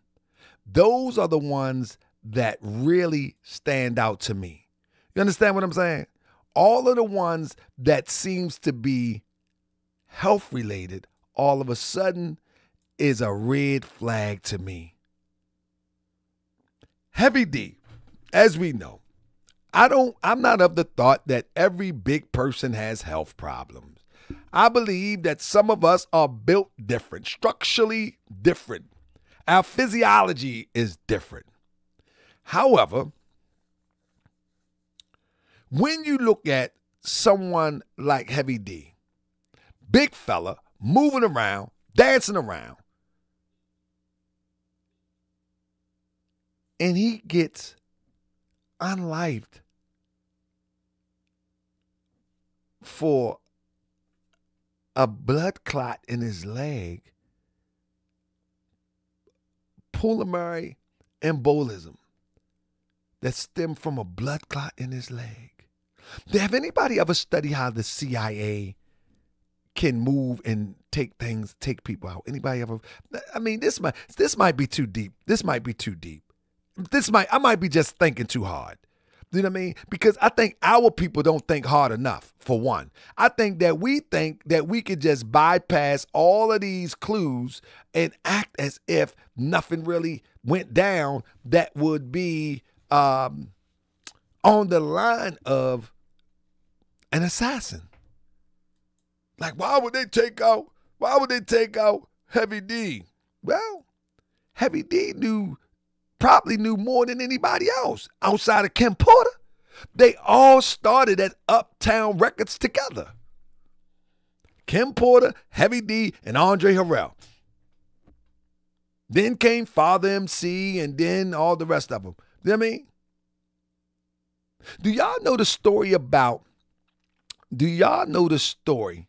Those are the ones that really stand out to me. You understand what I'm saying? All of the ones that seems to be health related all of a sudden is a red flag to me. Heavy D, as we know, I don't I'm not of the thought that every big person has health problems. I believe that some of us are built different, structurally different. Our physiology is different. However, when you look at someone like Heavy D, big fella, moving around, dancing around, and he gets unlived for a blood clot in his leg, pulmonary embolism that stemmed from a blood clot in his leg. Have anybody ever studied how the CIA can move and take things, take people out? Anybody ever? I mean, this might this might be too deep. This might be too deep. This might I might be just thinking too hard. You know what I mean? Because I think our people don't think hard enough, for one. I think that we think that we could just bypass all of these clues and act as if nothing really went down that would be um, on the line of an assassin. Like, why would they take out? Why would they take out Heavy D? Well, Heavy D knew probably knew more than anybody else outside of Kim Porter. They all started at Uptown Records together. Kim Porter, Heavy D, and Andre Harrell. Then came Father MC and then all the rest of them. You know what I mean? Do y'all know the story about, do y'all know the story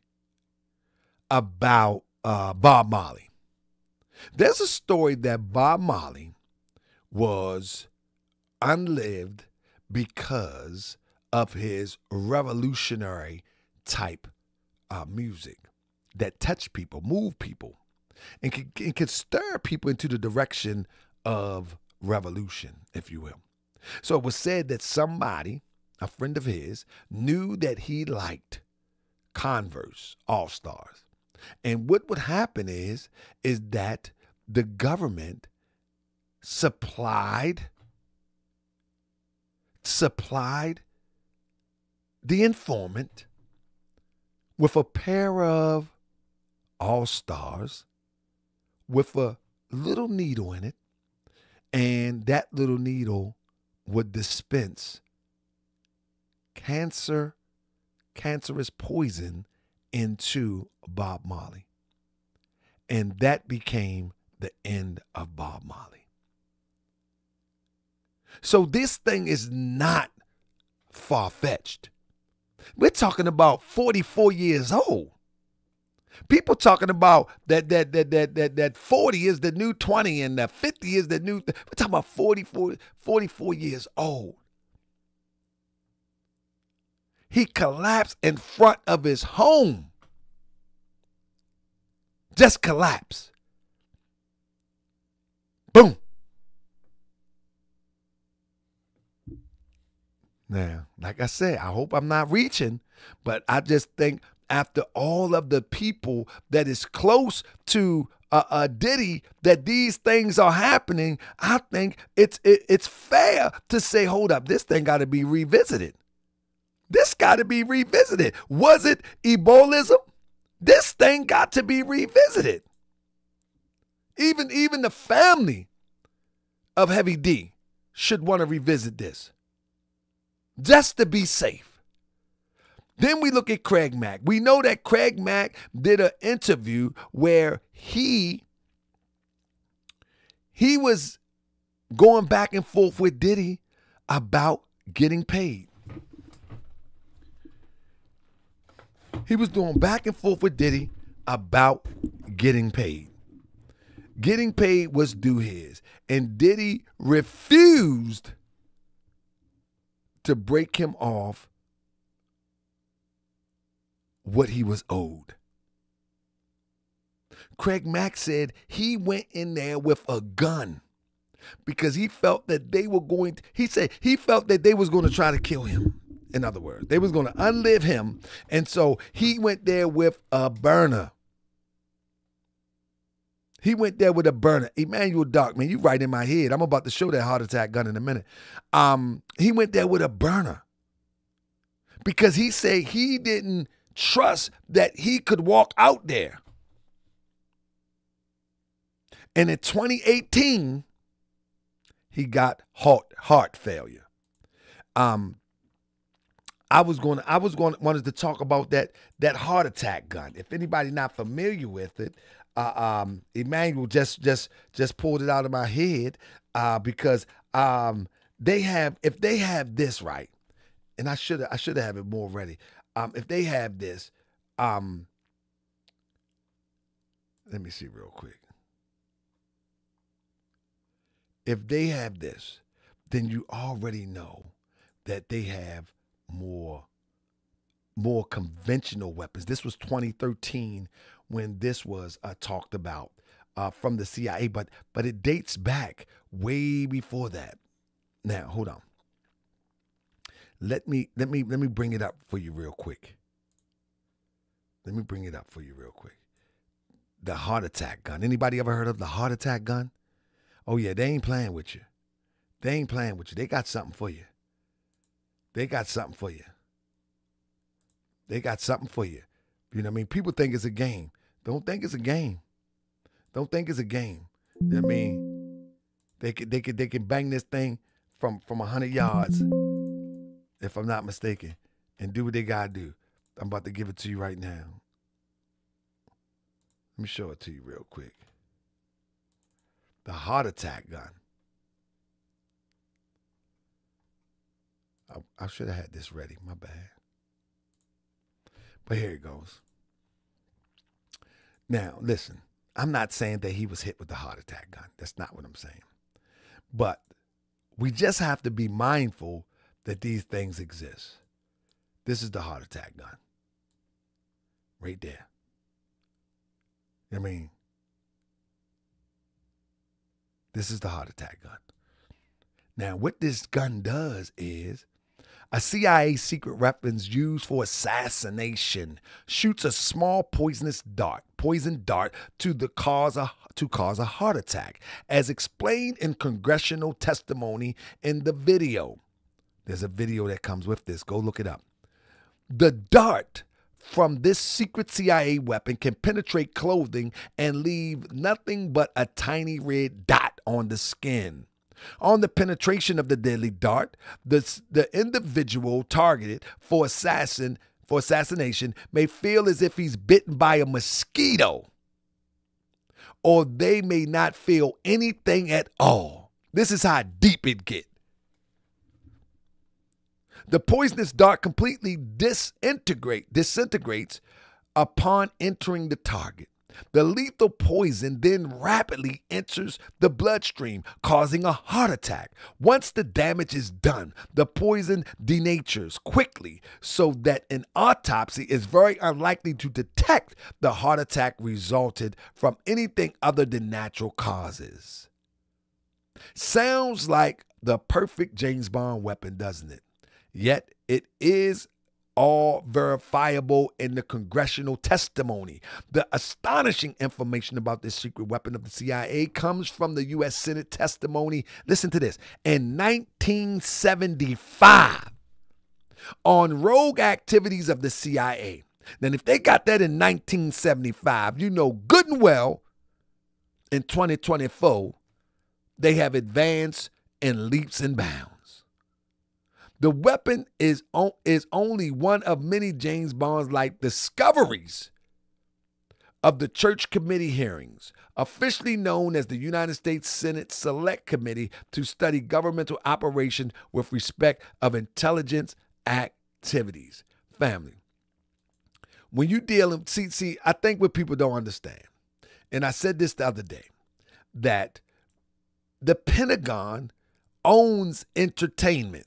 about uh, Bob Marley? There's a story that Bob Marley was unlived because of his revolutionary type uh, music that touched people, moved people, and could, and could stir people into the direction of revolution, if you will. So it was said that somebody, a friend of his, knew that he liked Converse All Stars. And what would happen is, is that the government supplied supplied the informant with a pair of all stars with a little needle in it, and that little needle would dispense cancer, cancerous poison into Bob Marley. And that became the end of Bob Marley. So this thing is not far fetched. We're talking about 44 years old. People talking about that that that that that that 40 is the new 20 and that 50 is the new we're talking about 44 44 years old. He collapsed in front of his home. Just collapse. Boom. Now, like I said, I hope I'm not reaching, but I just think after all of the people that is close to uh, uh, Diddy that these things are happening, I think it's it, it's fair to say, hold up, this thing got to be revisited. This got to be revisited. Was it Embolism? This thing got to be revisited. Even even the family of Heavy D should want to revisit this. Just to be safe. Then we look at Craig Mack. We know that Craig Mack did an interview where he he was going back and forth with Diddy about getting paid. He was doing back and forth with Diddy about getting paid. Getting paid was due his. And Diddy refused to break him off what he was owed. Craig Mack said he went in there with a gun because he felt that they were going to, he said he felt that they was going to try to kill him. In other words, they was going to unlive him. And so he went there with a burner. He went there with a burner. Emmanuel Doc, man, you right in my head. I'm about to show that heart attack gun in a minute. Um, he went there with a burner because he said he didn't trust that he could walk out there. And in 2018, he got heart heart failure. Um, I was going. I was going wanted to talk about that that heart attack gun. If anybody not familiar with it, uh, um, Emmanuel just just just pulled it out of my head uh, because um, they have if they have this right, and I should I should have it more ready. Um, if they have this, um, let me see real quick. If they have this, then you already know that they have more more conventional weapons. This was 2013 when this was uh, talked about uh, from the CIA, but but it dates back way before that. Now, hold on. Let me let me let me bring it up for you real quick. Let me bring it up for you real quick. The heart attack gun. Anybody ever heard of the heart attack gun? Oh yeah, they ain't playing with you. They ain't playing with you. They got something for you. They got something for you. They got something for you. You know what I mean? People think it's a game. Don't think it's a game. Don't think it's a game. You know what I mean? They could they could they can bang this thing from from hundred yards, if I'm not mistaken, and do what they gotta do. I'm about to give it to you right now. Let me show it to you real quick. The heart attack gun. I, I should have had this ready. My bad. But here it goes. Now, listen, I'm not saying that he was hit with the heart attack gun. That's not what I'm saying. But we just have to be mindful that these things exist. This is the heart attack gun. Right there. I mean, this is the heart attack gun. Now, what this gun does is a CIA secret weapons used for assassination shoots a small poisonous dart, poison dart to the cause a, to cause a heart attack, as explained in congressional testimony in the video. There's a video that comes with this. Go look it up. The dart from this secret CIA weapon can penetrate clothing and leave nothing but a tiny red dot on the skin. On the penetration of the deadly dart, the, the individual targeted for assassin for assassination may feel as if he's bitten by a mosquito, or they may not feel anything at all. This is how deep it gets. The poisonous dart completely disintegrate, disintegrates upon entering the target. The lethal poison then rapidly enters the bloodstream, causing a heart attack. Once the damage is done, the poison denatures quickly so that an autopsy is very unlikely to detect the heart attack resulted from anything other than natural causes. Sounds like the perfect James Bond weapon, doesn't it? Yet it is all verifiable in the congressional testimony. The astonishing information about this secret weapon of the CIA comes from the U.S. Senate testimony. Listen to this. In 1975, on rogue activities of the CIA. Then, if they got that in 1975, you know good and well in 2024, they have advanced in leaps and bounds. The weapon is, is only one of many James Bonds like discoveries of the Church Committee hearings, officially known as the United States Senate Select Committee to study governmental operation with respect of intelligence activities. Family. When you deal see, see, I think what people don't understand, and I said this the other day, that the Pentagon owns entertainment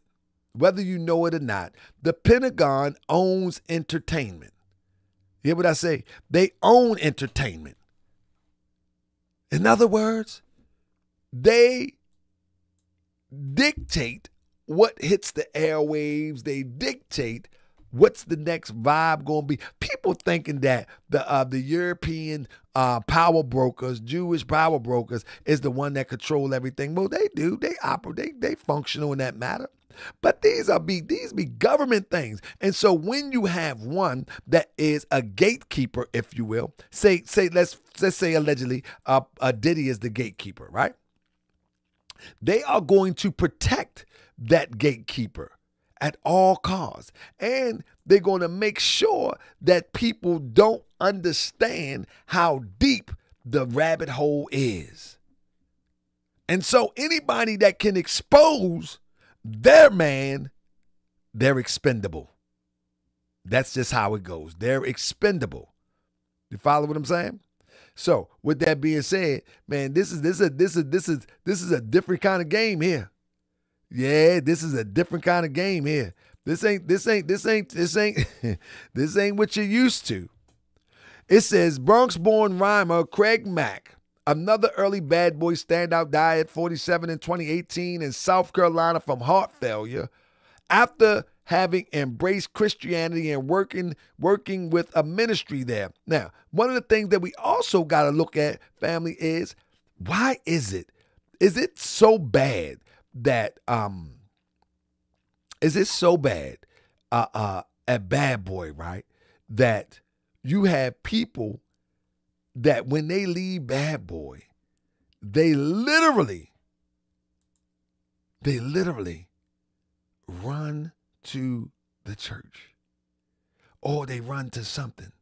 whether you know it or not, the Pentagon owns entertainment. You hear what I say? They own entertainment. In other words, they dictate what hits the airwaves, they dictate what's the next vibe going to be. People thinking that the uh, the European uh, power brokers, Jewish power brokers, is the one that control everything. Well, they do. They operate. They, they functional in that matter. But these are be these be government things. And so when you have one that is a gatekeeper, if you will, say say let's let's say allegedly uh, uh Diddy is the gatekeeper, right? They are going to protect that gatekeeper at all costs. And they're going to make sure that people don't understand how deep the rabbit hole is. And so anybody that can expose their man, they're expendable. That's just how it goes. They're expendable. You follow what I'm saying? So, with that being said, man, this is this is this is this is this is a different kind of game here. Yeah, this is a different kind of game here. This ain't this ain't this ain't this ain't <laughs> this ain't what you're used to. It says Bronx-born rhymer Craig Mack Another early bad boy standout died at 47 in 2018 in South Carolina from heart failure after having embraced Christianity and working working with a ministry there. Now, one of the things that we also got to look at, family, is why is it? Is it so bad that um is it so bad uh uh bad boy, right? That you have people that when they leave Bad Boy, they literally, they literally run to the church or they run to something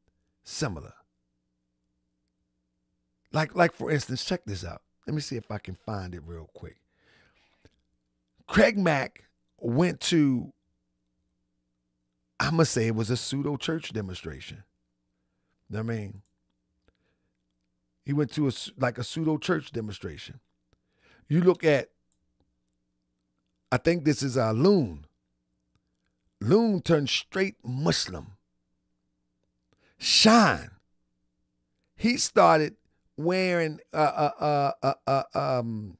similar. Like, like for instance, check this out. Let me see if I can find it real quick. Craig Mack went to, I'm going to say it was a pseudo church demonstration. I mean, he went to a like a pseudo church demonstration. You look at, I think this is a Loon. Loon turned straight Muslim. Shyne. He started wearing uh uh uh uh, uh um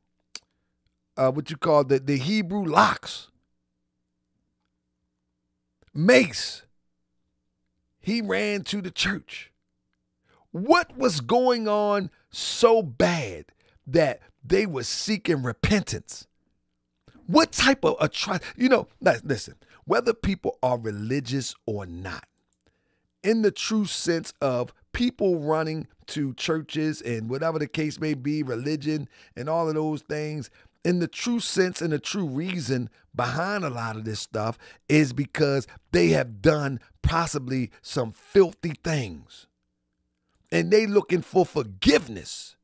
uh what you call the the Hebrew locks. Mase. He ran to the church. What was going on so bad that they were seeking repentance? What type of a try? You know, listen, whether people are religious or not, in the true sense of people running to churches and whatever the case may be, religion and all of those things, in the true sense and the true reason behind a lot of this stuff is because they have done possibly some filthy things. And they looking for forgiveness.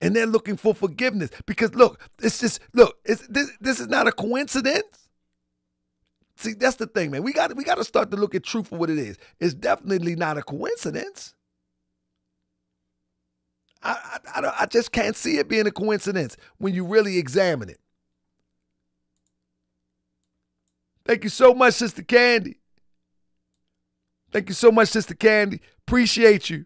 And they're looking for forgiveness because look, it's just look, it's this, this is not a coincidence. See, that's the thing, man. We got we got to start to look at truth for what it is. It's definitely not a coincidence. I, I, I, I just can't see it being a coincidence when you really examine it. Thank you so much, Sister Candy. Thank you so much, Sister Candy. Appreciate you.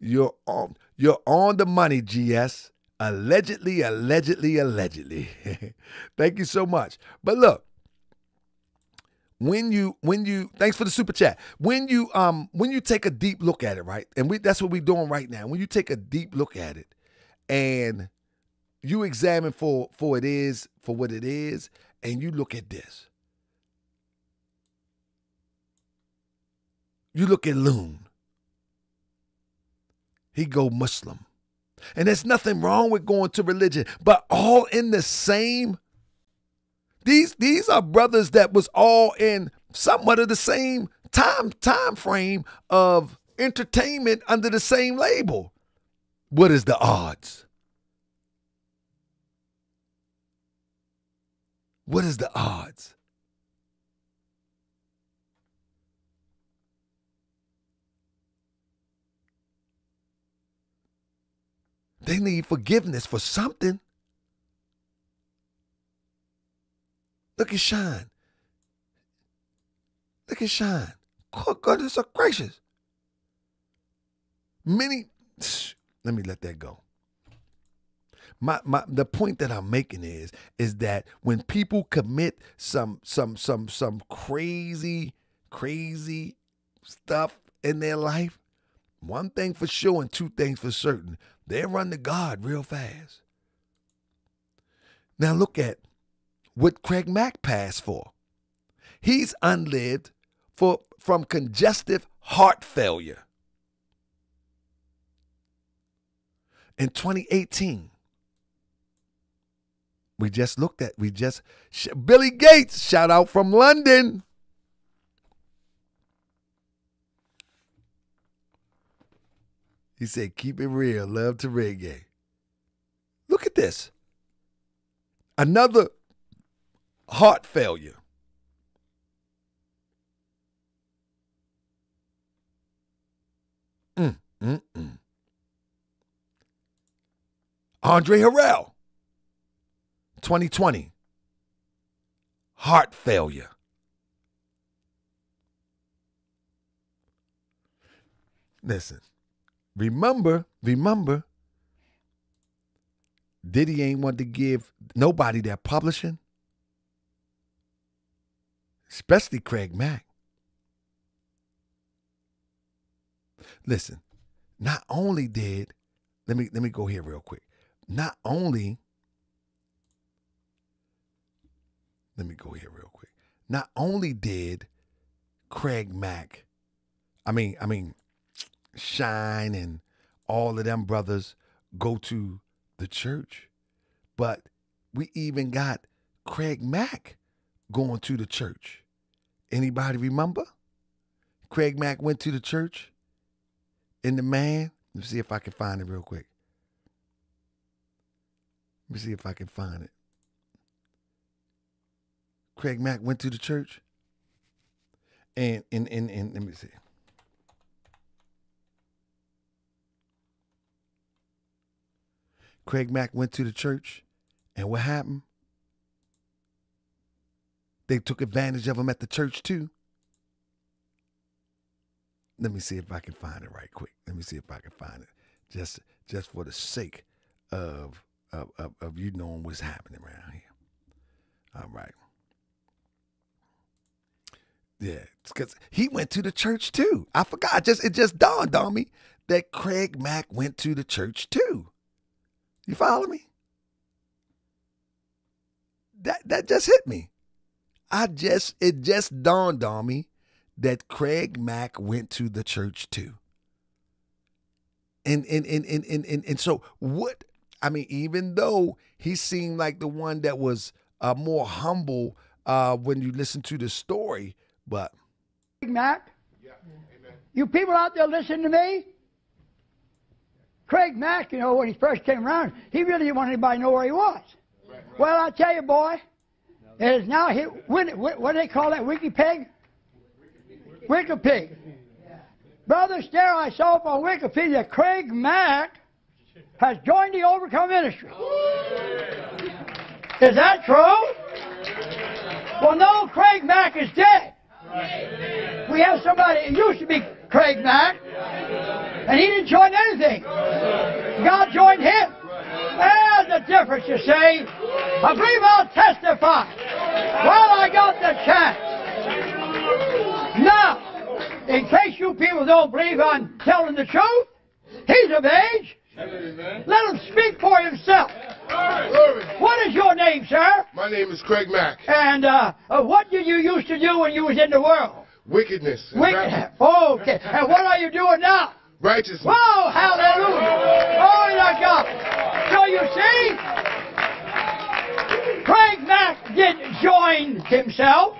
You're on you're on the money, GS. Allegedly, allegedly, allegedly. <laughs> Thank you so much. But look, when you when you thanks for the super chat when you um when you take a deep look at it right and we that's what we're doing right now when you take a deep look at it and you examine for for it is for what it is and you look at this you look at loon he go muslim and there's nothing wrong with going to religion but all in the same these these are brothers that was all in somewhat of the same time time frame of entertainment under the same label. What is the odds? What is the odds? They need forgiveness for something. Look at Shyne. Look at Shyne. God, goodness gracious. Many, <sniffs> let me let that go. My, my the point that I'm making is is that when people commit some some some some crazy crazy stuff in their life, one thing for sure and two things for certain, they run to God real fast. Now look at what Craig Mack passed for. He's unlived for from congestive heart failure. In 2018, we just looked at, we just, Billy Gates, shout out from London. He said, keep it real, love to reggae. Look at this. Another heart failure. Mm, mm, mm. Andre Harrell, 2020, heart failure. Listen, remember, remember, Diddy ain't want to give nobody that publishing especially Craig Mack. Listen, not only did let me let me go here real quick. Not only let me go here real quick. Not only did Craig Mack, I mean, I mean, Shyne and all of them brothers go to the church, but we even got Craig Mack going to the church. Anybody remember? Craig Mack went to the church and the man. Let me see if I can find it real quick. Let me see if I can find it. Craig Mack went to the church. And and and, and let me see. Craig Mack went to the church, and what happened? They took advantage of him at the church too. Let me see if I can find it right quick. Let me see if I can find it. Just just for the sake of of, of, of you knowing what's happening around here. All right. Yeah, because he went to the church too. I forgot. Just it just dawned on me that Craig Mack went to the church too. You follow me? That that just hit me. I just it just dawned on me that Craig Mack went to the church too. And and and and and and, and so what I mean, even though he seemed like the one that was uh, more humble uh, when you listen to the story, but Craig Mack, you people out there listening to me? Craig Mack, you know, when he first came around, he really didn't want anybody to know where he was. Well, I tell you, boy, it is now he, what, what do they call that? Wiki pig? Wiki pig. Brother Stair, I saw up on Wikipedia, Craig Mack has joined the Overcomer Ministry. Is that true? Well, no, Craig Mack is dead. We have somebody, it used to be Craig Mack, and he didn't join anything. God joined him. There's the difference, you see. I believe I'll testify while I got the chance. Now, in case you people don't believe I'm telling the truth, he's of age. Let him speak for himself. What is your name, sir? My name is Craig Mack. And uh, uh, what did you used to do when you was in the world? Wickedness. and Wicked. Okay. And what are you doing now? Righteousness. Whoa, hallelujah. Oh, Glory to God. So you see, Craig Mack didn't join himself.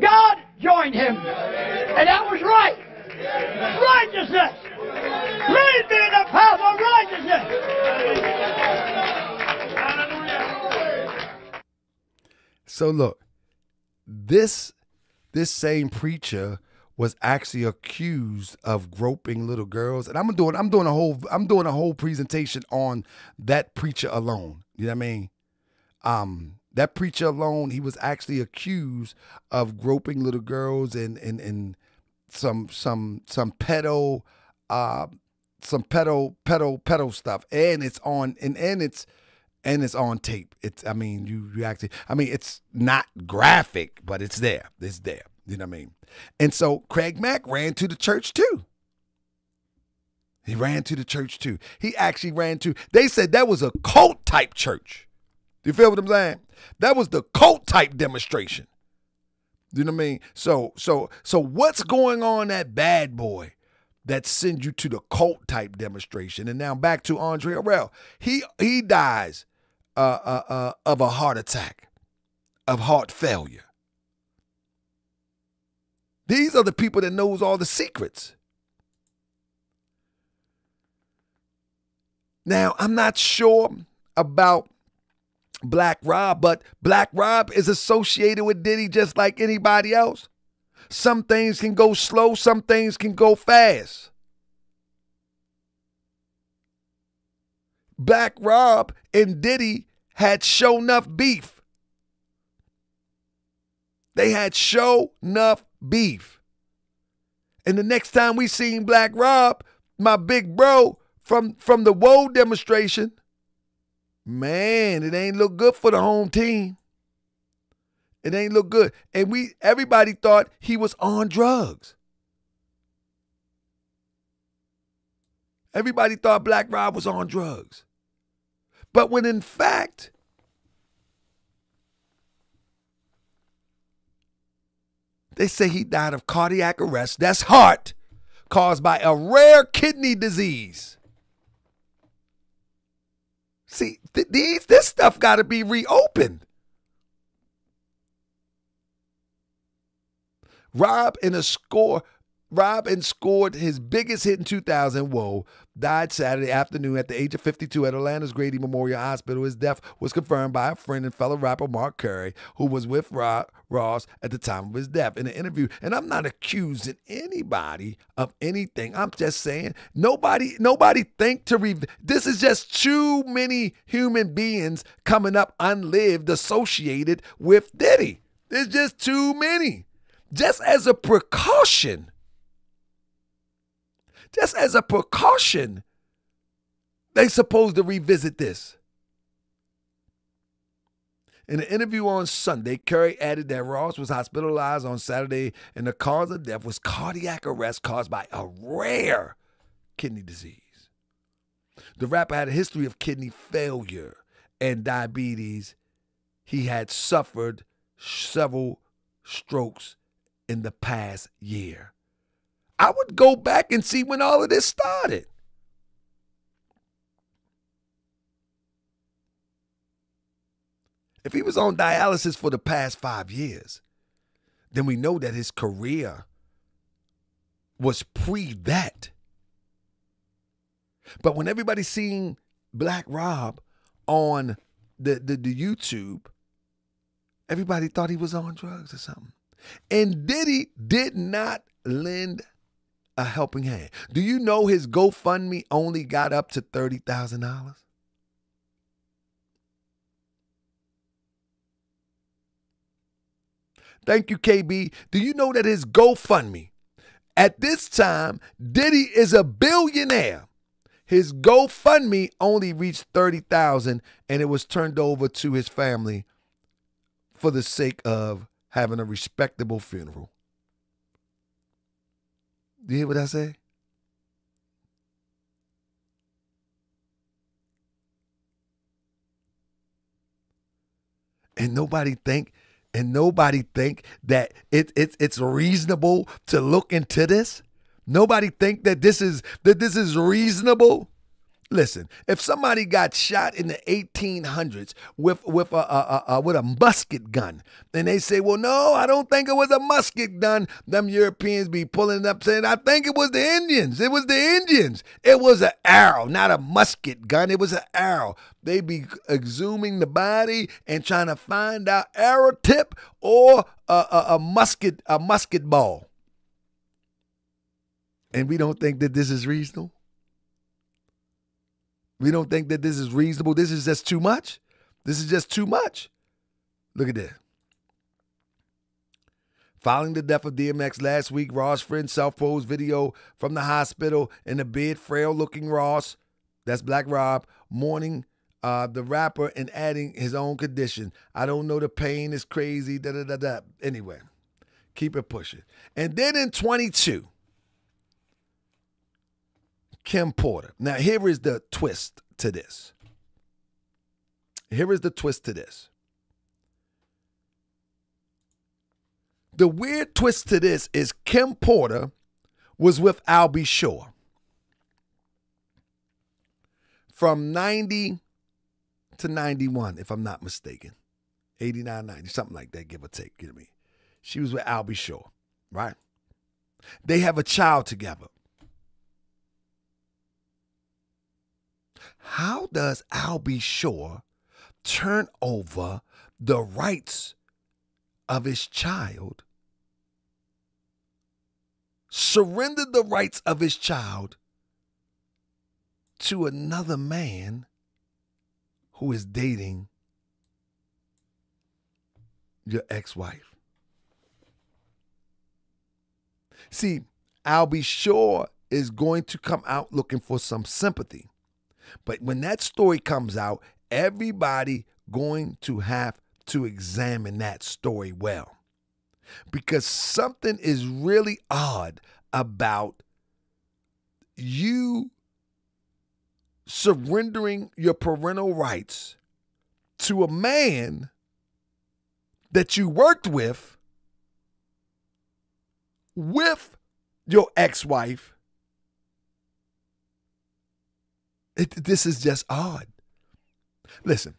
God joined him. And that was right. Righteousness. Lead me in the path of righteousness. So look, this this same preacher was actually accused of groping little girls, and I'm doing I'm doing a whole I'm doing a whole presentation on that preacher alone. You know what I mean? Um, that preacher alone, he was actually accused of groping little girls and and and some some some pedo uh some pedo pedo pedo stuff, and it's on and and it's and it's on tape. It's I mean you you actually I mean it's not graphic, but it's there. It's there. You know what I mean? And so Craig Mack ran to the church too. He ran to the church too. He actually ran to. They said that was a cult type church. You feel what I'm saying? That was the cult type demonstration. You know what I mean? So so so what's going on that bad boy that sends you to the cult type demonstration? And now back to Andre Harrell. He he dies uh, uh, uh, of a heart attack, of heart failure. These are the people that knows all the secrets. Now, I'm not sure about Black Rob, but Black Rob is associated with Diddy just like anybody else. Some things can go slow, some things can go fast. Black Rob and Diddy had show enough beef. They had show enough beef. And the next time we seen Black Rob, my big bro from from the Woe demonstration, man, it ain't look good for the home team. It ain't look good. And we everybody thought he was on drugs. Everybody thought Black Rob was on drugs. But when in fact, they say he died of cardiac arrest, that's heart, caused by a rare kidney disease. See, th- these this stuff got to be reopened. Rob in a score. Rob and scored his biggest hit in 2000. Whoa, died Saturday afternoon at the age of 52 at Atlanta's Grady Memorial Hospital. His death was confirmed by a friend and fellow rapper Mark Curry, who was with Ross at the time of his death. In an interview, and I'm not accusing anybody of anything. I'm just saying nobody, nobody think to re. This is just too many human beings coming up unlived associated with Diddy. There's just too many. Just as a precaution just as a precaution, they supposed to revisit this. In an interview on Sunday, Curry added that Ross was hospitalized on Saturday and the cause of death was cardiac arrest caused by a rare kidney disease. The rapper had a history of kidney failure and diabetes. He had suffered several strokes in the past year. I would go back and see when all of this started. If he was on dialysis for the past five years, then we know that his career was pre that. But when everybody's seeing Black Rob on the, the, the YouTube, everybody thought he was on drugs or something. And Diddy did not lend a helping hand. Do you know his GoFundMe only got up to $30,000? Thank you, KB. Do you know that his GoFundMe, at this time, Diddy is a billionaire. His GoFundMe only reached 30,000 and it was turned over to his family for the sake of having a respectable funeral. Do you hear what I say? And nobody think and nobody think that it, it it's reasonable to look into this? Nobody think that this is that this is reasonable? Listen, if somebody got shot in the 1800s with with a, a, a, with a musket gun, and they say, "Well, no, I don't think it was a musket gun," them Europeans be pulling up saying, "I think it was the Indians. It was the Indians. It was an arrow, not a musket gun. It was an arrow." They be exhuming the body and trying to find out arrow tip or a, a, a musket a musket ball, and we don't think that this is reasonable. We don't think that this is reasonable. This is just too much. This is just too much. Look at this. Following the death of DMX last week, Ross' friend self-posed video from the hospital in the bed, frail-looking Ross, that's Black Rob, mourning uh, the rapper and adding his own condition. I don't know the pain is crazy, da da da da. Anyway, keep it pushing. And then in 22, Kim Porter. Now, here is the twist to this. Here is the twist to this. The weird twist to this is Kim Porter was with Al B. Sure from 90 to 91, if I'm not mistaken. 89, 90, something like that, give or take. Give me. She was with Al B. Sure, right? They have a child together. How does Al Shore turn over the rights of his child, surrender the rights of his child to another man who is dating your ex wife? See, Al Shore is going to come out looking for some sympathy. But when that story comes out, everybody going to have to examine that story well. Because something is really odd about you surrendering your parental rights to a man that you worked with with your ex-wife It, this is just odd. Listen,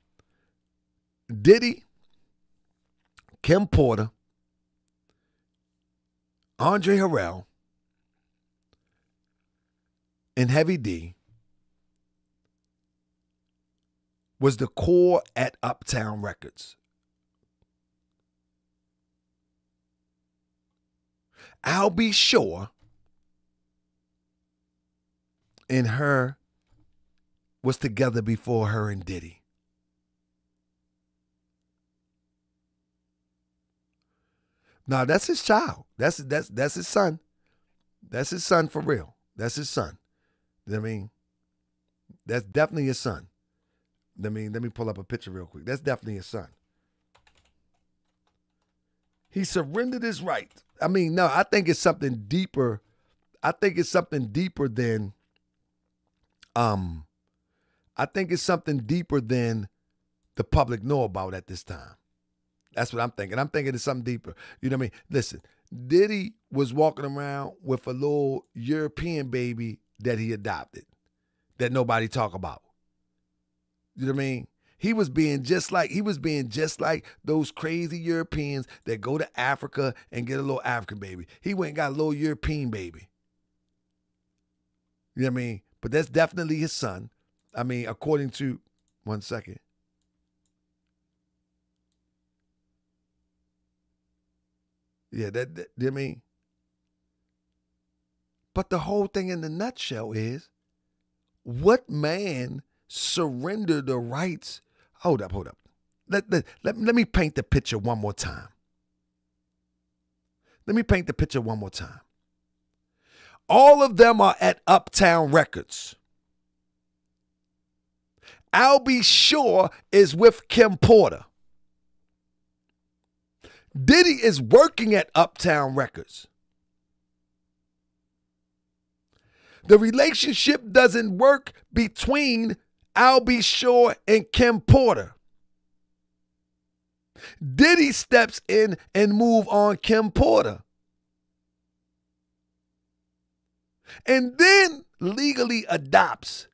Diddy, Kim Porter, Andre Harrell, and Heavy D was the core at Uptown Records. Al B. Sure in her was together before her and Diddy. Now that's his child. That's that's that's his son. That's his son for real. That's his son. I mean, that's definitely his son. I mean, let me pull up a picture real quick. That's definitely his son. He surrendered his right. I mean, no, I think it's something deeper. I think it's something deeper than um I think it's something deeper than the public know about at this time. That's what I'm thinking. I'm thinking it's something deeper. You know what I mean? Listen, Diddy was walking around with a little European baby that he adopted that nobody talk about. You know what I mean? He was being just like he was being just like those crazy Europeans that go to Africa and get a little African baby. He went and got a little European baby. You know what I mean? But that's definitely his son. I mean, according to one second. Yeah, that, that you know I mean. But the whole thing in the nutshell is what man surrendered the rights? Hold up, hold up. Let, let, let, let me paint the picture one more time. Let me paint the picture one more time. All of them are at Uptown Records. Al B. Sure is with Kim Porter. Diddy is working at Uptown Records. The relationship doesn't work between Al B. Sure and Kim Porter. Diddy steps in and move on Kim Porter. And then legally adopts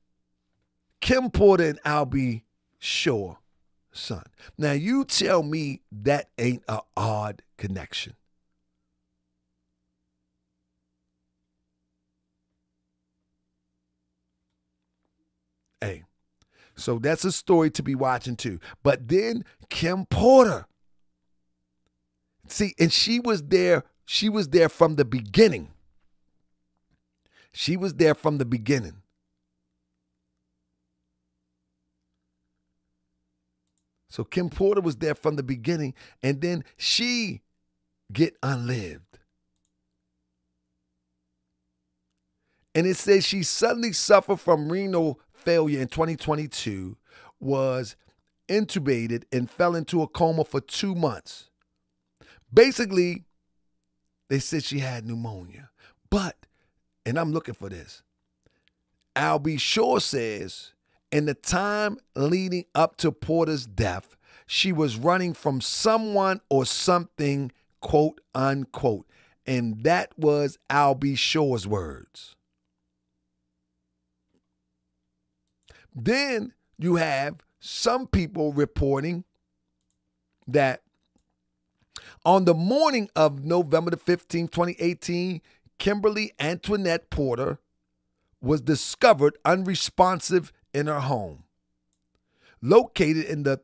Kim Porter and Al B. Sure son. Now you tell me that ain't a odd connection. Hey, so that's a story to be watching too. But then Kim Porter. See, and she was there, she was there from the beginning. She was there from the beginning. So Kim Porter was there from the beginning, and then she get unlived. And it says she suddenly suffered from renal failure in 2022, was intubated, and fell into a coma for two months. Basically, they said she had pneumonia. But, and I'm looking for this, Al B. Sure says in the time leading up to Porter's death, she was running from someone or something, quote unquote. And that was Albie B. Sure's words. Then you have some people reporting that on the morning of November the 15th, 2018, Kimberly Antoinette Porter was discovered unresponsive in her home, located in the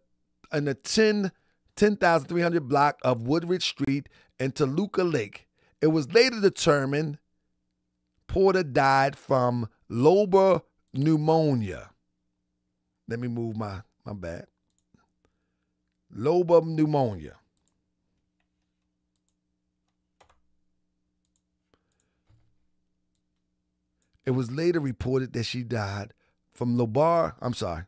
in the 10 10,300 block of Woodridge Street in Toluca Lake. It was later determined Porter died from lobar pneumonia. Let me move my my bad. Lobar pneumonia. It was later reported that she died from lobar, I'm sorry,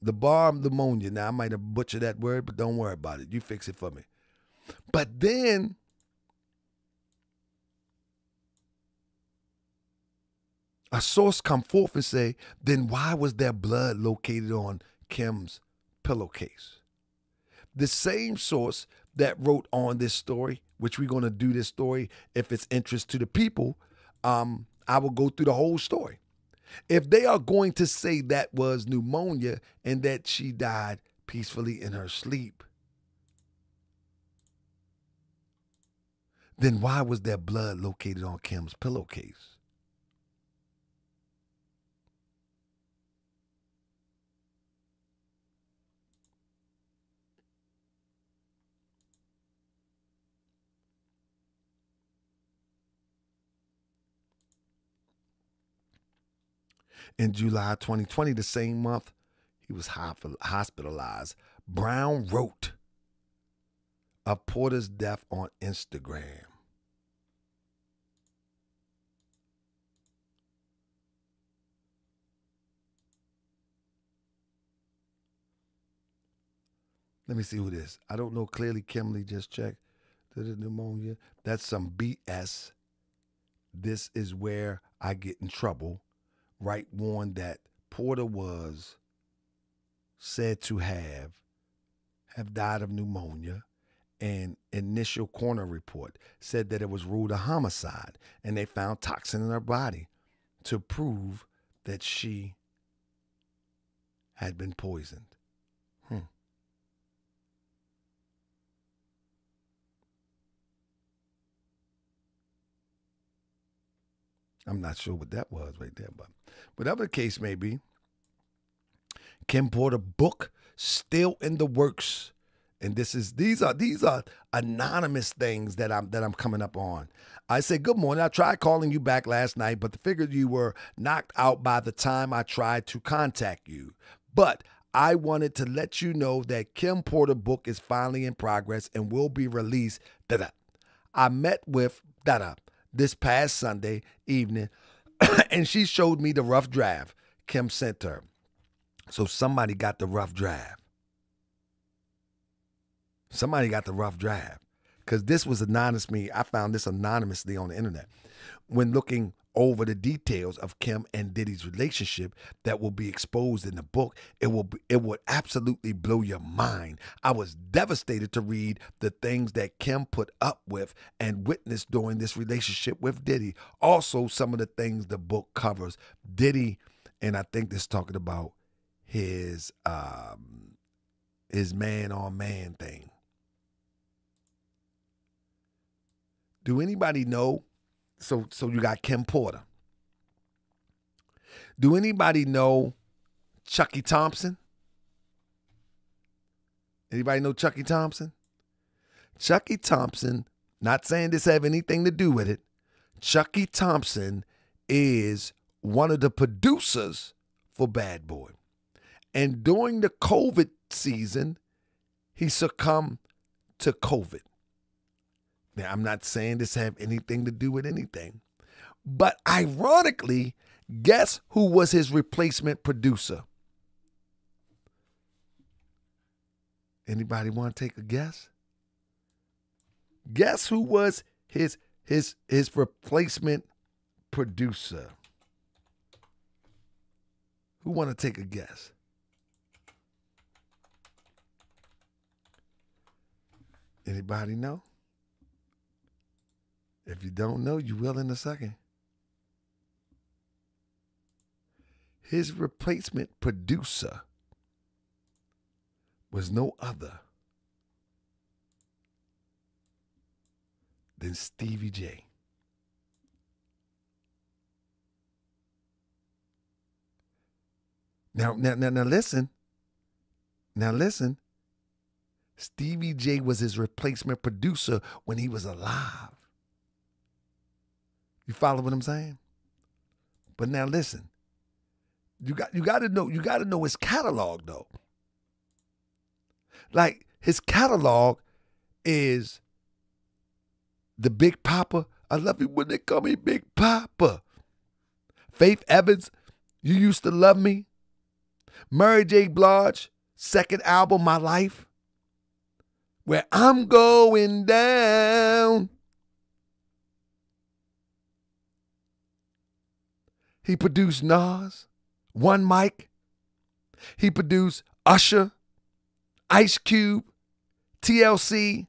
the bar pneumonia. Now I might have butchered that word, but don't worry about it. You fix it for me. But then a source come forth and say, then why was there blood located on Kim's pillowcase? The same source that wrote on this story, which we're going to do this story if it's interest to the people, um, I will go through the whole story. If they are going to say that was pneumonia and that she died peacefully in her sleep, then why was there blood located on Kim's pillowcase? In July 2020, the same month, he was hospitalized. Brown wrote of Porter's death on Instagram. Let me see who this. I don't know clearly. Kimberly just checked. It pneumonia? That's some BS. This is where I get in trouble. Wright warned that Porter was said to have have died of pneumonia an initial coroner report said that it was ruled a homicide and they found toxin in her body to prove that she had been poisoned. I'm not sure what that was right there, but whatever the case may be, Kim Porter book still in the works. And this is these are these are anonymous things that I'm that I'm coming up on. I said good morning. I tried calling you back last night, but figured you were knocked out by the time I tried to contact you. But I wanted to let you know that Kim Porter book is finally in progress and will be released. Da-da. I met with da this past Sunday evening, <clears throat> and she showed me the rough draft Kim sent her. So somebody got the rough draft. Somebody got the rough draft. Because this was anonymous me. I found this anonymously on the internet. When looking over the details of Kim and Diddy's relationship that will be exposed in the book, it will be, it would absolutely blow your mind. I was devastated to read the things that Kim put up with and witnessed during this relationship with Diddy. Also, some of the things the book covers. Diddy, and I think this talking about his um his man on man thing. Do anybody know? So so you got Kim Porter. Do anybody know Chucky Thompson? Anybody know Chucky Thompson? Chucky Thompson, not saying this have anything to do with it. Chucky Thompson is one of the producers for Bad Boy. And during the COVID season, he succumbed to COVID. Now, I'm not saying this have anything to do with anything, but ironically, guess who was his replacement producer? Anybody want to take a guess? Guess who was his his his replacement producer? Who want to take a guess? Anybody know? If you don't know, you will in a second. His replacement producer was no other than Stevie J. Now, now, now, now, listen. Now, listen. Stevie J was his replacement producer when he was alive. You follow what I'm saying? But now listen. You got you got to know you got to know his catalog though. Like his catalog is the Big Poppa. I love you when they call me Big Poppa. Faith Evans, you used to love me. Mary J. Blige, second album, My Life where I'm going down. He produced Nas, One Mic. He produced Usher, Ice Cube, TLC.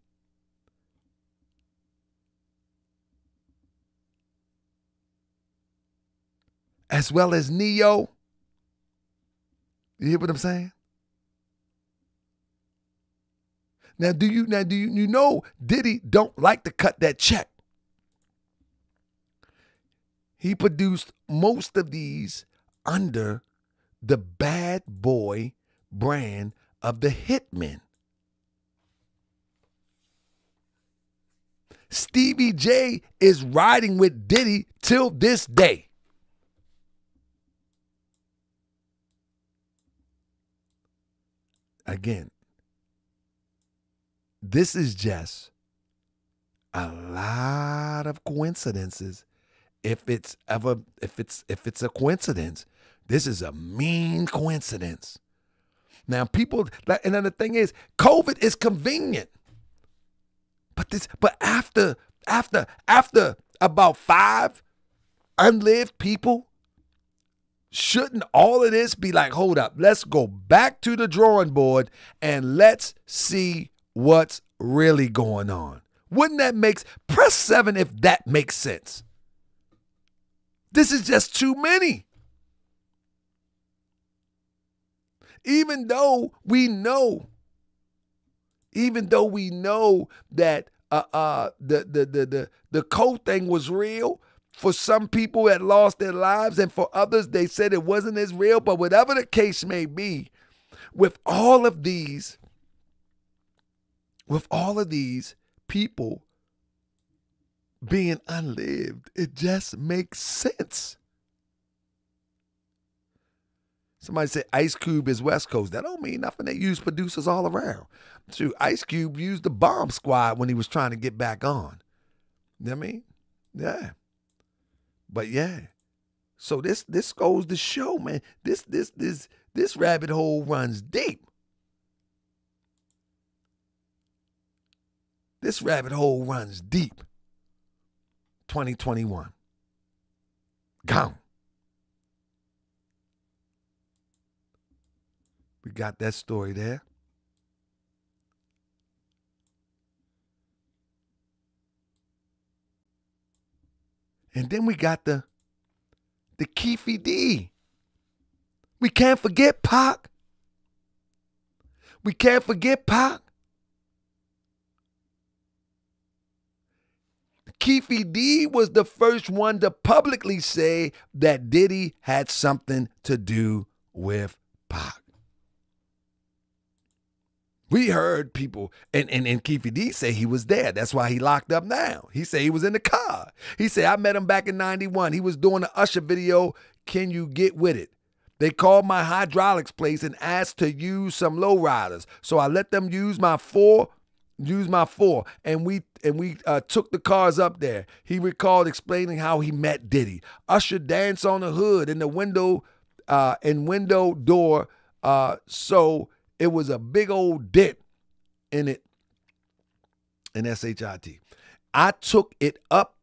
As well as Ne-Yo. You hear what I'm saying? Now, do you now do you, you know Diddy don't like to cut that check? He produced most of these under the bad boy brand of the Hitmen. Stevie J is riding with Diddy till this day. Again, this is just a lot of coincidences. If it's ever if it's if it's a coincidence, this is a mean coincidence. Now people and then the thing is, COVID is convenient. But this but after after after about five unlived people, shouldn't all of this be like, hold up, let's go back to the drawing board and let's see what's really going on? Wouldn't that make press seven if that makes sense? This is just too many. Even though we know, even though we know that uh, uh, the, the the the the code thing was real, for some people that lost their lives, and for others they said it wasn't as real. But whatever the case may be, with all of these, with all of these people being unlived, it just makes sense. Somebody said Ice Cube is West Coast. That don't mean nothing. They use producers all around. Shoot, Ice Cube used the bomb squad when he was trying to get back on. You know what I mean? Yeah. But yeah. So this this goes to show, man. This this this this rabbit hole runs deep. This rabbit hole runs deep. 2021. Gone. We got that story there. And then we got the the Keefe D. We can't forget Pac. We can't forget Pac. Keefe D was the first one to publicly say that Diddy had something to do with Pac. We heard people, and, and, and Keefe D say he was there. That's why he locked up now. He said he was in the car. He said, I met him back in 91. He was doing the Usher video, Can You Get With It? They called my hydraulics place and asked to use some lowriders. So I let them use my four, use my four, and we and we uh, took the cars up there. He recalled explaining how he met Diddy. Usher danced on the hood in the window, uh, in window door. Uh, so it was a big old dent in it in SHIT. I took it up.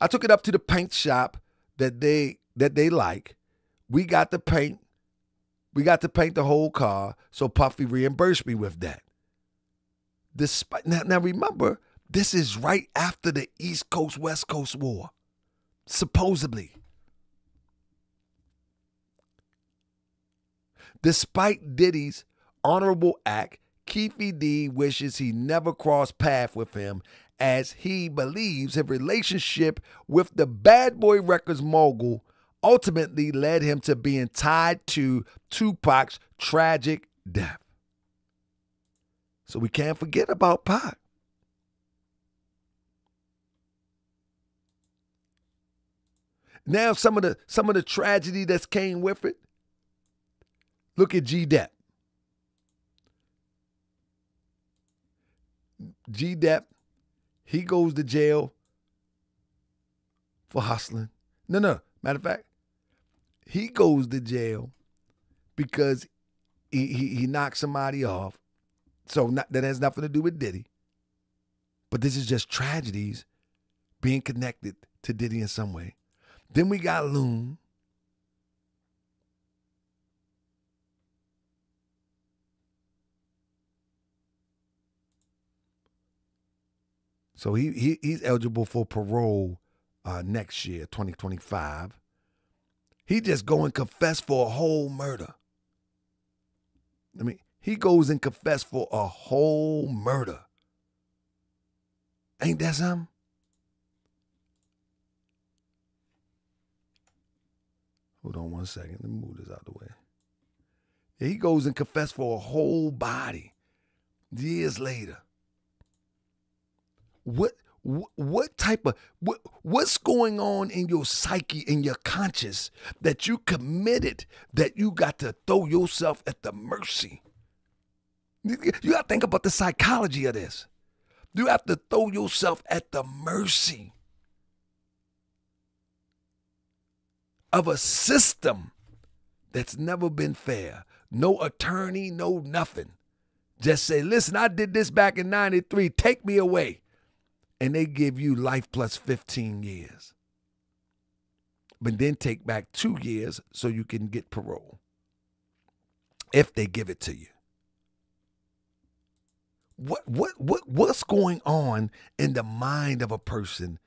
I took it up to the paint shop that they that they like. We got the paint. We got to paint the whole car. So Puffy reimbursed me with that. Despite now, now remember, this is right after the East Coast West Coast War. Supposedly. Despite Diddy's honorable act, Keefe D wishes he never crossed path with him as he believes his relationship with the Bad Boy Records mogul ultimately led him to being tied to Tupac's tragic death. So we can't forget about Pac. Now some of the some of the tragedy that's came with it. Look at G Dep. G Dep, he goes to jail for hustling. No, no. Matter of fact, he goes to jail because he he, he knocked somebody off. So not, that has nothing to do with Diddy. But this is just tragedies being connected to Diddy in some way. Then we got Loon. So he, he he's eligible for parole uh, next year, 2025. He just go and confess for a whole murder. I mean, he goes and confess for a whole murder. Ain't that something? Hold on one second. Let me move this out the way. He goes and confess for a whole body years later. What what, what type of what what's going on in your psyche in your conscious that you committed that you got to throw yourself at the mercy you got to think about the psychology of this you have to throw yourself at the mercy of a system that's never been fair no attorney no nothing just say listen i did this back in 93 take me away and they give you life plus 15 years. But then take back two years so you can get parole. If they give it to you. What what what what's going on in the mind of a person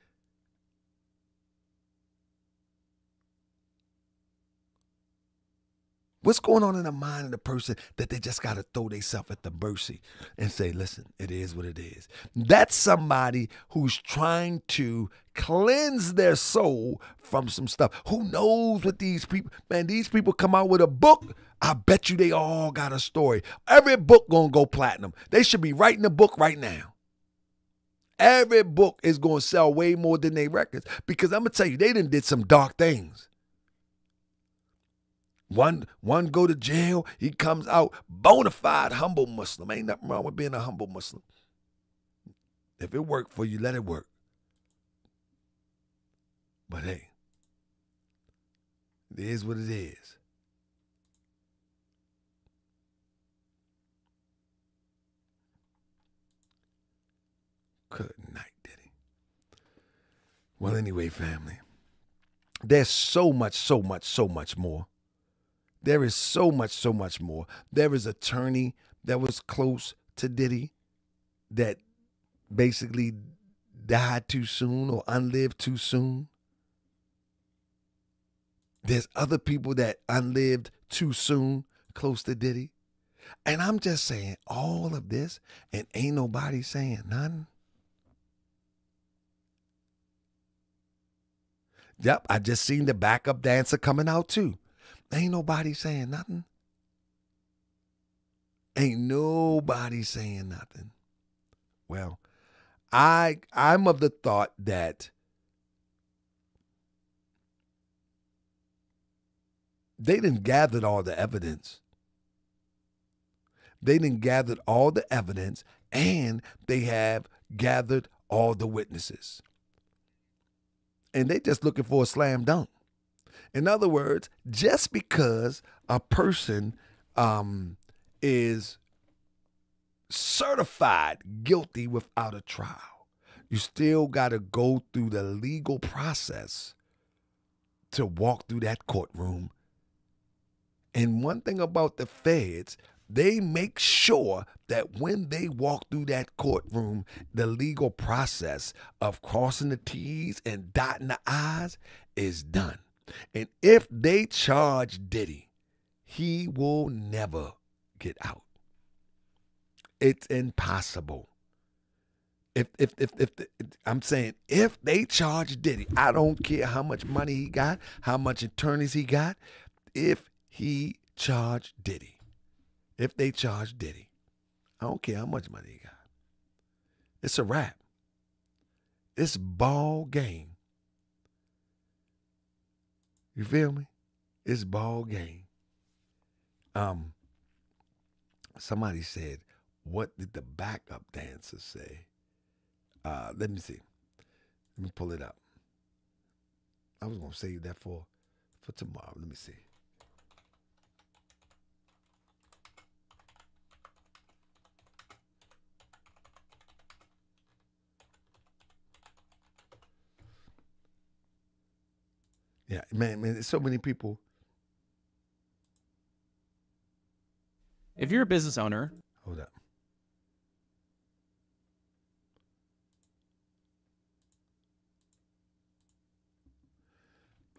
What's going on in the mind of the person that they just got to throw themselves at the mercy and say, listen, it is what it is? That's somebody who's trying to cleanse their soul from some stuff. Who knows what these people, man, these people come out with a book. I bet you they all got a story. Every book gonna go platinum. They should be writing a book right now. Every book is gonna sell way more than they records because I'm gonna tell you, they didn't did some dark things. One one go to jail, he comes out bona fide humble Muslim. Ain't nothing wrong with being a humble Muslim. If it worked for you, let it work. But hey, it is what it is. Good night, Diddy. Well, anyway, family, there's so much, so much, so much more. There is so much, so much more. There is a attorney that was close to Diddy that basically died too soon or unlived too soon. There's other people that unlived too soon close to Diddy. And I'm just saying all of this, and ain't nobody saying nothing. Yep, I just seen the backup dancer coming out too. Ain't nobody saying nothing. Ain't nobody saying nothing. Well, I I'm of the thought that they didn't gather all the evidence. They didn't gather all the evidence and they have gathered all the witnesses. And they just looking for a slam dunk. In other words, just because a person um, is certified guilty without a trial, you still got to go through the legal process to walk through that courtroom. And one thing about the feds, they make sure that when they walk through that courtroom, the legal process of crossing the T's and dotting the I's is done. And if they charge Diddy, he will never get out. It's impossible. If if if if, I'm saying if they charge Diddy, I don't care how much money he got, how much attorneys he got. If he charged Diddy, if they charge Diddy, I don't care how much money he got. It's a wrap. It's ball game. You feel me? It's ball game. Um, somebody said, "What did the backup dancer say?" Uh, let me see. Let me pull it up. I was gonna save that for for tomorrow. Let me see. Yeah, man, man, there's so many people. If you're a business owner, hold up.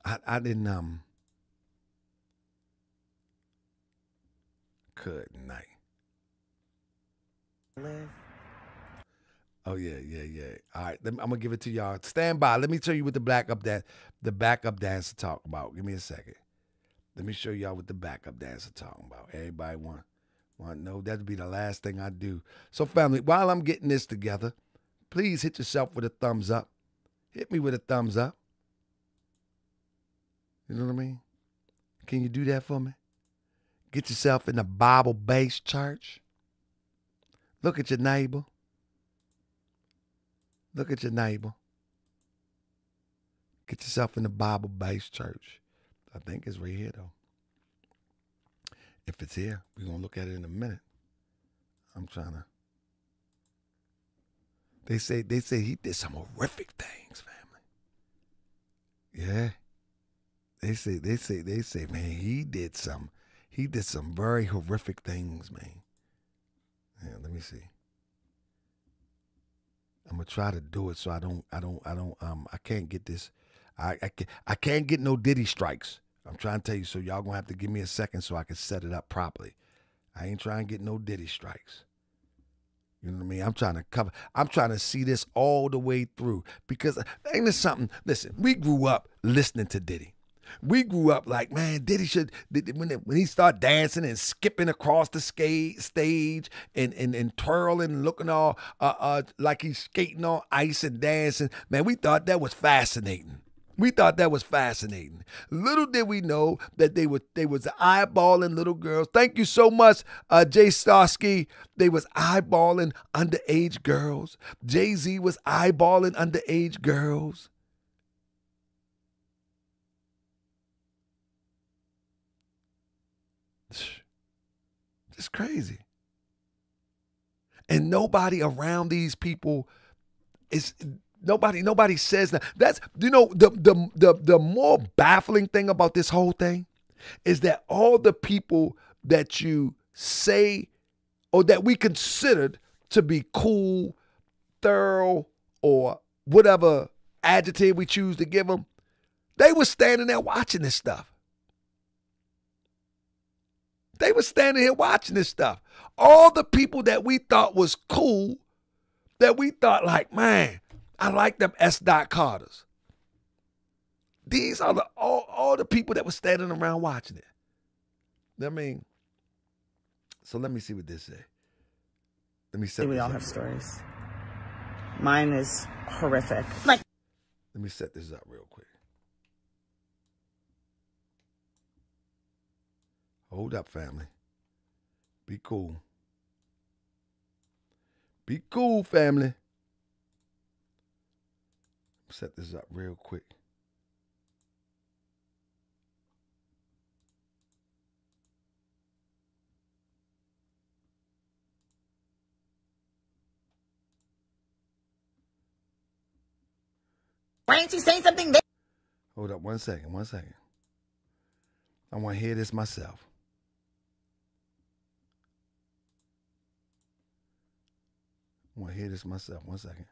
I I didn't um. Good night. Live. Oh yeah, yeah, yeah. All right, I'm gonna give it to y'all. Stand by. Let me tell you what the black up that the backup dancer to talk about. Give me a second. Let me show y'all what the backup dancer talking about. Everybody want want know that'd be the last thing I do. So family, while I'm getting this together, please hit yourself with a thumbs up. Hit me with a thumbs up. You know what I mean? Can you do that for me? Get yourself in a Bible based church. Look at your neighbor. Look at your neighbor. Get yourself in the Bible based church. I think it's right here, though. If it's here, we're to look at it in a minute. I'm trying to. They say they say he did some horrific things, family. Yeah. They say they say they say, man, he did some he did some very horrific things, man. Yeah, let me see. I'm gonna try to do it so I don't I don't I don't um I can't get this I I can't, I can't get no Diddy strikes. I'm trying to tell you, so y'all gonna have to give me a second so I can set it up properly. I ain't trying to get no Diddy strikes. You know what I mean? I'm trying to cover. I'm trying to see this all the way through because ain't this something? Listen, we grew up listening to Diddy. We grew up like, man, Diddy should when when he start dancing and skipping across the skate stage and and, and twirling, and looking all uh, uh like he's skating on ice and dancing. Man, we thought that was fascinating. We thought that was fascinating. Little did we know that they were they was eyeballing little girls. Thank you so much, uh, Jay Starsky. They was eyeballing underage girls. Jay Z was eyeballing underage girls. <sighs> Just crazy. And nobody around these people is nobody nobody says that. That's you know the the the the more baffling thing about this whole thing is that all the people that you say or that we considered to be cool, thorough, or whatever adjective we choose to give them, they were standing there watching this stuff. They were standing here watching this stuff. All the people that we thought was cool, that we thought like, man, I like them S. Dot Carters. These are the all, all the people that were standing around watching it. I mean, so let me see what this say. Let me set. We all up have stories. Mine is horrific. Like Let me set this up real quick. Hold up, family. Be cool. Be cool, family. Set this up real quick. why ain't you saying something there? Hold up one second, one second. I want to hear this myself. I want to hear this myself. One second.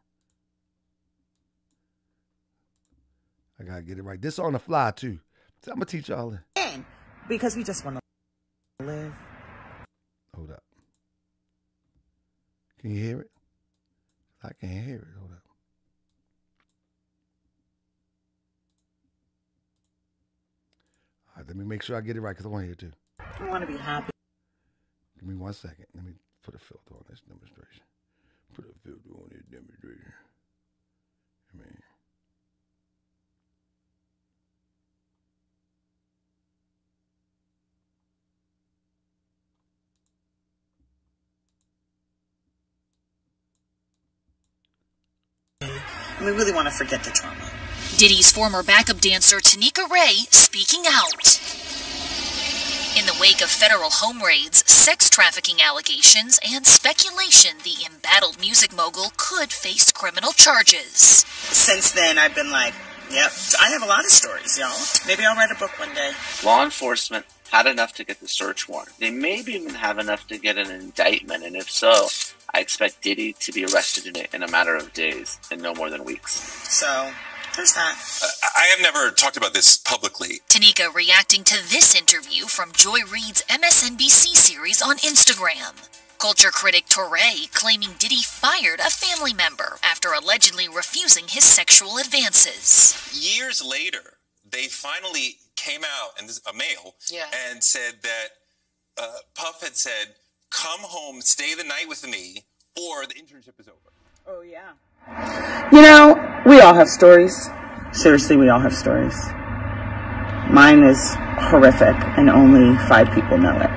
I gotta get it right. This on the fly too. So I'm gonna teach y'all. because we just want to live. Hold up. Can you hear it? I can't hear it. Hold up. All right, let me make sure I get it right because I want to hear it too. I want to be happy. Give me one second. Let me put a filter on this demonstration. Put a filter on this demonstration. I mean, We really want to forget the trauma. Diddy's former backup dancer Tanika Ray speaking out. In the wake of federal home raids, sex trafficking allegations, and speculation the embattled music mogul could face criminal charges. Since then, I've been like, yep, I have a lot of stories, y'all. Maybe I'll write a book one day. Law enforcement had enough to get the search warrant. They maybe even have enough to get an indictment, and if so, I expect Diddy to be arrested in a, in a matter of days and no more than weeks. So, there's that. I have never talked about this publicly. Tanika reacting to this interview from Joy Reid's MSNBC series on Instagram. Culture critic Touré claiming Diddy fired a family member after allegedly refusing his sexual advances. Years later, they finally came out, and this a male, Yeah. and said that uh, Puff had said, "Come home, stay the night with me, or the internship is over." Oh, yeah. You know, we all have stories. Seriously, we all have stories. Mine is horrific, and only five people know it.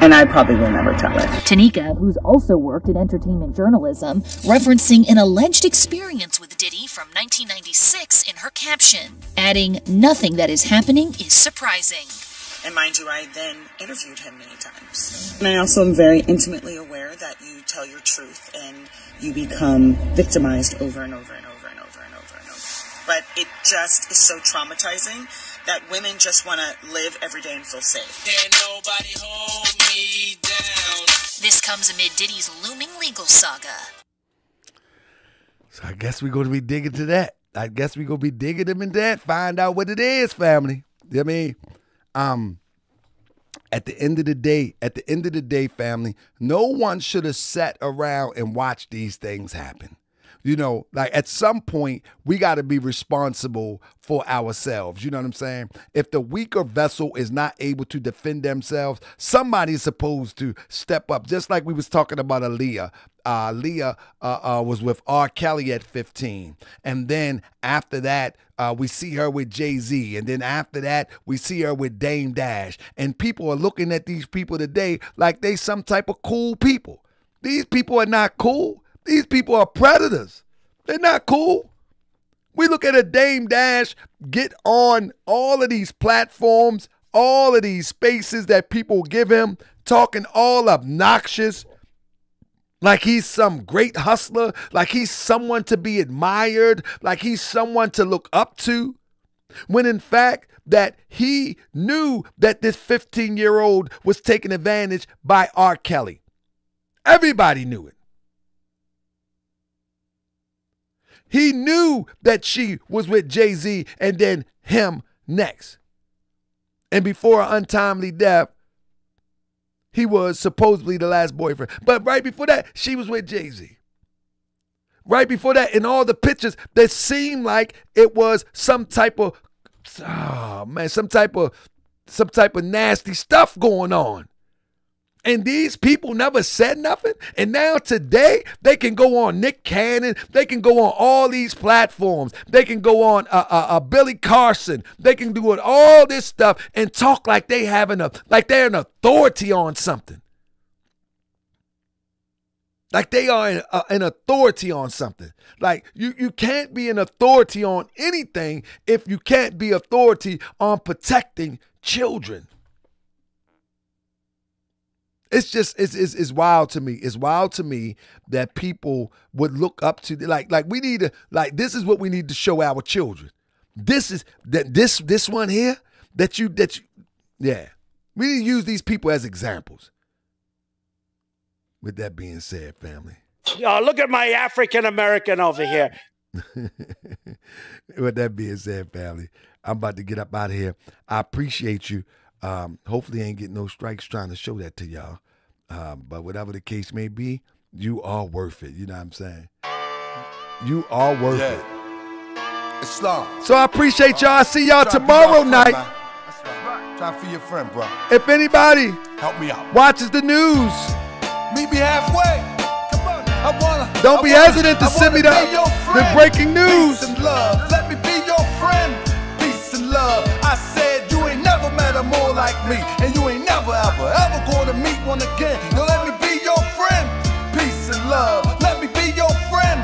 And I probably will never tell it. Tanika, who's also worked in entertainment journalism, referencing an alleged experience with Diddy from 1996 in her caption, adding, Nothing that is happening is surprising. And mind you, I then interviewed him many times. And I also am very intimately aware that you tell your truth and you become victimized over and over and over and over and over and over. But it just is so traumatizing that women just want to live every day and feel safe. nobody hold me down. This comes amid Diddy's looming legal saga. So I guess we're going to be digging to that. I guess we're going to be digging them in that, find out what it is, family. You know what I mean? Um, at the end of the day, at the end of the day, family, no one should have sat around and watched these things happen. You know, like at some point, we got to be responsible for ourselves. You know what I'm saying? If the weaker vessel is not able to defend themselves, somebody's supposed to step up. Just like we was talking about Aaliyah. Uh, Leah uh, uh, was with R. Kelly at 15. And then after that, uh, we see her with Jay Z. And then after that, we see her with Dame Dash. And people are looking at these people today like they some type of cool people. These people are not cool. These people are predators. They're not cool. We look at a Dame Dash get on all of these platforms, all of these spaces that people give him, talking all obnoxious, like he's some great hustler, like he's someone to be admired, like he's someone to look up to. When in fact, that he knew that this 15 year old was taken advantage by R. Kelly. Everybody knew it. He knew that she was with Jay Z and then him next. And before an untimely death, he was supposedly the last boyfriend. But right before that, she was with Jay Z. Right before that, in all the pictures, that seemed like it was some type of, oh man, some type of, some type of nasty stuff going on. And these people never said nothing. And now today, they can go on Nick Cannon. They can go on all these platforms. They can go on uh, uh, uh, Billy Carson. They can do it, all this stuff and talk like they have an, like they're an authority on something. Like they are an, uh, an authority on something. Like you, you can't be an authority on anything if you can't be authority on protecting children. It's just it's, it's it's wild to me. It's wild to me that people would look up to like like we need to like this is what we need to show our children. This is that this this one here that you that you yeah. We need to use these people as examples. With that being said, family. Oh, look at my African American over here. <laughs> With that being said, family, I'm about to get up out of here. I appreciate you. Um, hopefully, I ain't getting no strikes trying to show that to y'all. Um, but whatever the case may be, you are worth it. You know what I'm saying? You are worth Yeah. it. Islam. So I appreciate y'all. I see y'all tomorrow friend, night. right. Try be your friend, bro. If anybody Help me out. watches the news, Meet me halfway. Come on. I wanna. Don't I be wanna- hesitant to send me the- the breaking news. Peace and love. Let me be your friend. Peace and love. I more like me, and you ain't never ever ever gonna meet one again. Yo, let me be your friend. Peace and love. Let me be your friend.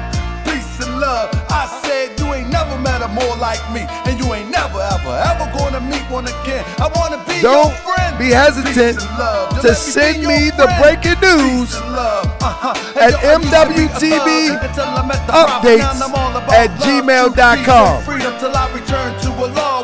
Peace and love. I said you ain't never met a more like me, and you ain't never ever ever gonna meet one again. I wanna be don't your friend. be hesitant Peace and love. To let me send me the breaking news. Uh-huh. at Hey, yo, I used to a MWTV thug until I met the prophet. updates Now I'm all about at gmail.com.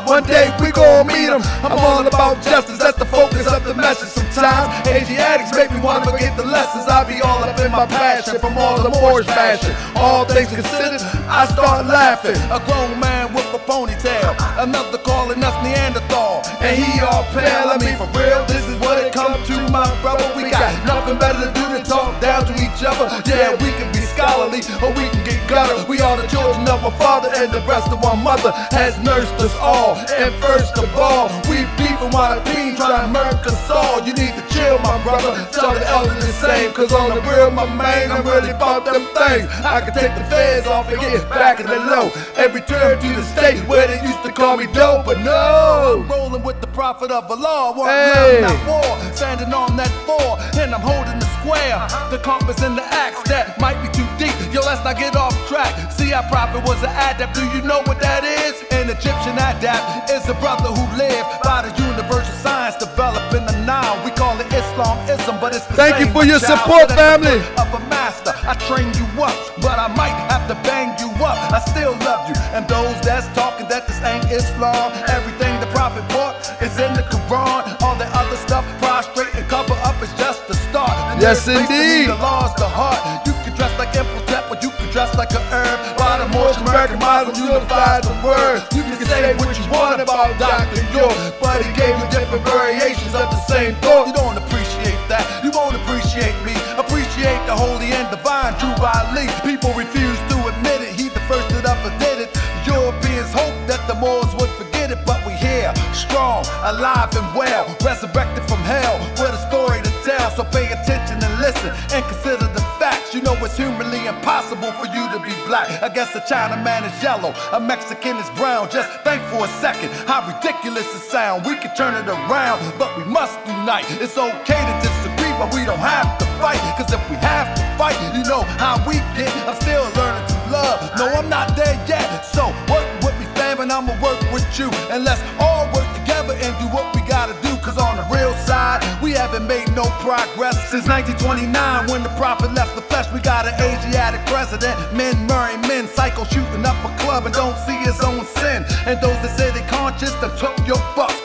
One day we gon' meet 'em. I'm all about justice. That's the focus of the message. Sometimes Asiatics make me wanna forget the lessons. I be all up in my passion from all the Moorish fashion. All things considered, I start laughing. A grown man with a ponytail. Another calling us Neanderthal. And he all pale. I mean, for real, this is what it come to, my brother. We got nothing better to do than talk down to each other. Yeah, we can be scholarly or we can get gutter. We are the children of a father and the breast of one mother has nursed us all. And first of all, we beefing while the bean try to murder us all. You need to chill, my brother. Tell the elders the same. Cause on the real, my man, I'm really about them things. I can take the feds off and get back in the low. And return to the state where they used to call me dope. But no! Rolling with the prophet of Allah. One Hey. love, not war. Standing on that four. And I'm holding the square. The compass and the axe that might be too deep. Yo, let's not get off track. See, our prophet was an adept. Do you know what that is? An Egyptian adept is a brother who lived by the universal science developed in the Nile. We call it Islamism, but it's the Thank you for your child. support, family. Of a master, I train you up, but I might have to bang you up. I still love you, and those that's talking that this ain't Islam. Everything the prophet brought is in the Quran. All the other stuff, prostrate and cover up is just the start. The Yes, Face to me, indeed. The law's the heart. You dress like Imhotep, or you can dress like a herb. By the most American Muslim unified the word. You can say what you want about Dr. York, but he gave you different variations of the same thought. You don't appreciate that. You won't appreciate me. Appreciate the holy and divine Drew Ali. People refuse to admit it. He the first that ever did it. Europeans hope that the Moors would forget it, but we here, strong, alive and well, resurrected from hell, with a story to tell. So pay attention and listen and consider the You know it's humanly impossible for you to be black. I guess a Chinaman is yellow, a Mexican is brown. Just think for a second how ridiculous it sounds. We can turn it around, but we must unite. It's okay to disagree, but we don't have to fight. Cause if we have to fight, you know how we get. I'm still learning to love. No, I'm not there yet. So work with me, fam, and I'ma work with you. And let's all work together and do what we gotta do. Cause on the real side, we haven't made no progress since 1929 when the prophet left the flesh. We got an Asiatic president, men marrying men, psycho shooting up a club and don't see his own sin. And those that say they conscious, they took your bucks.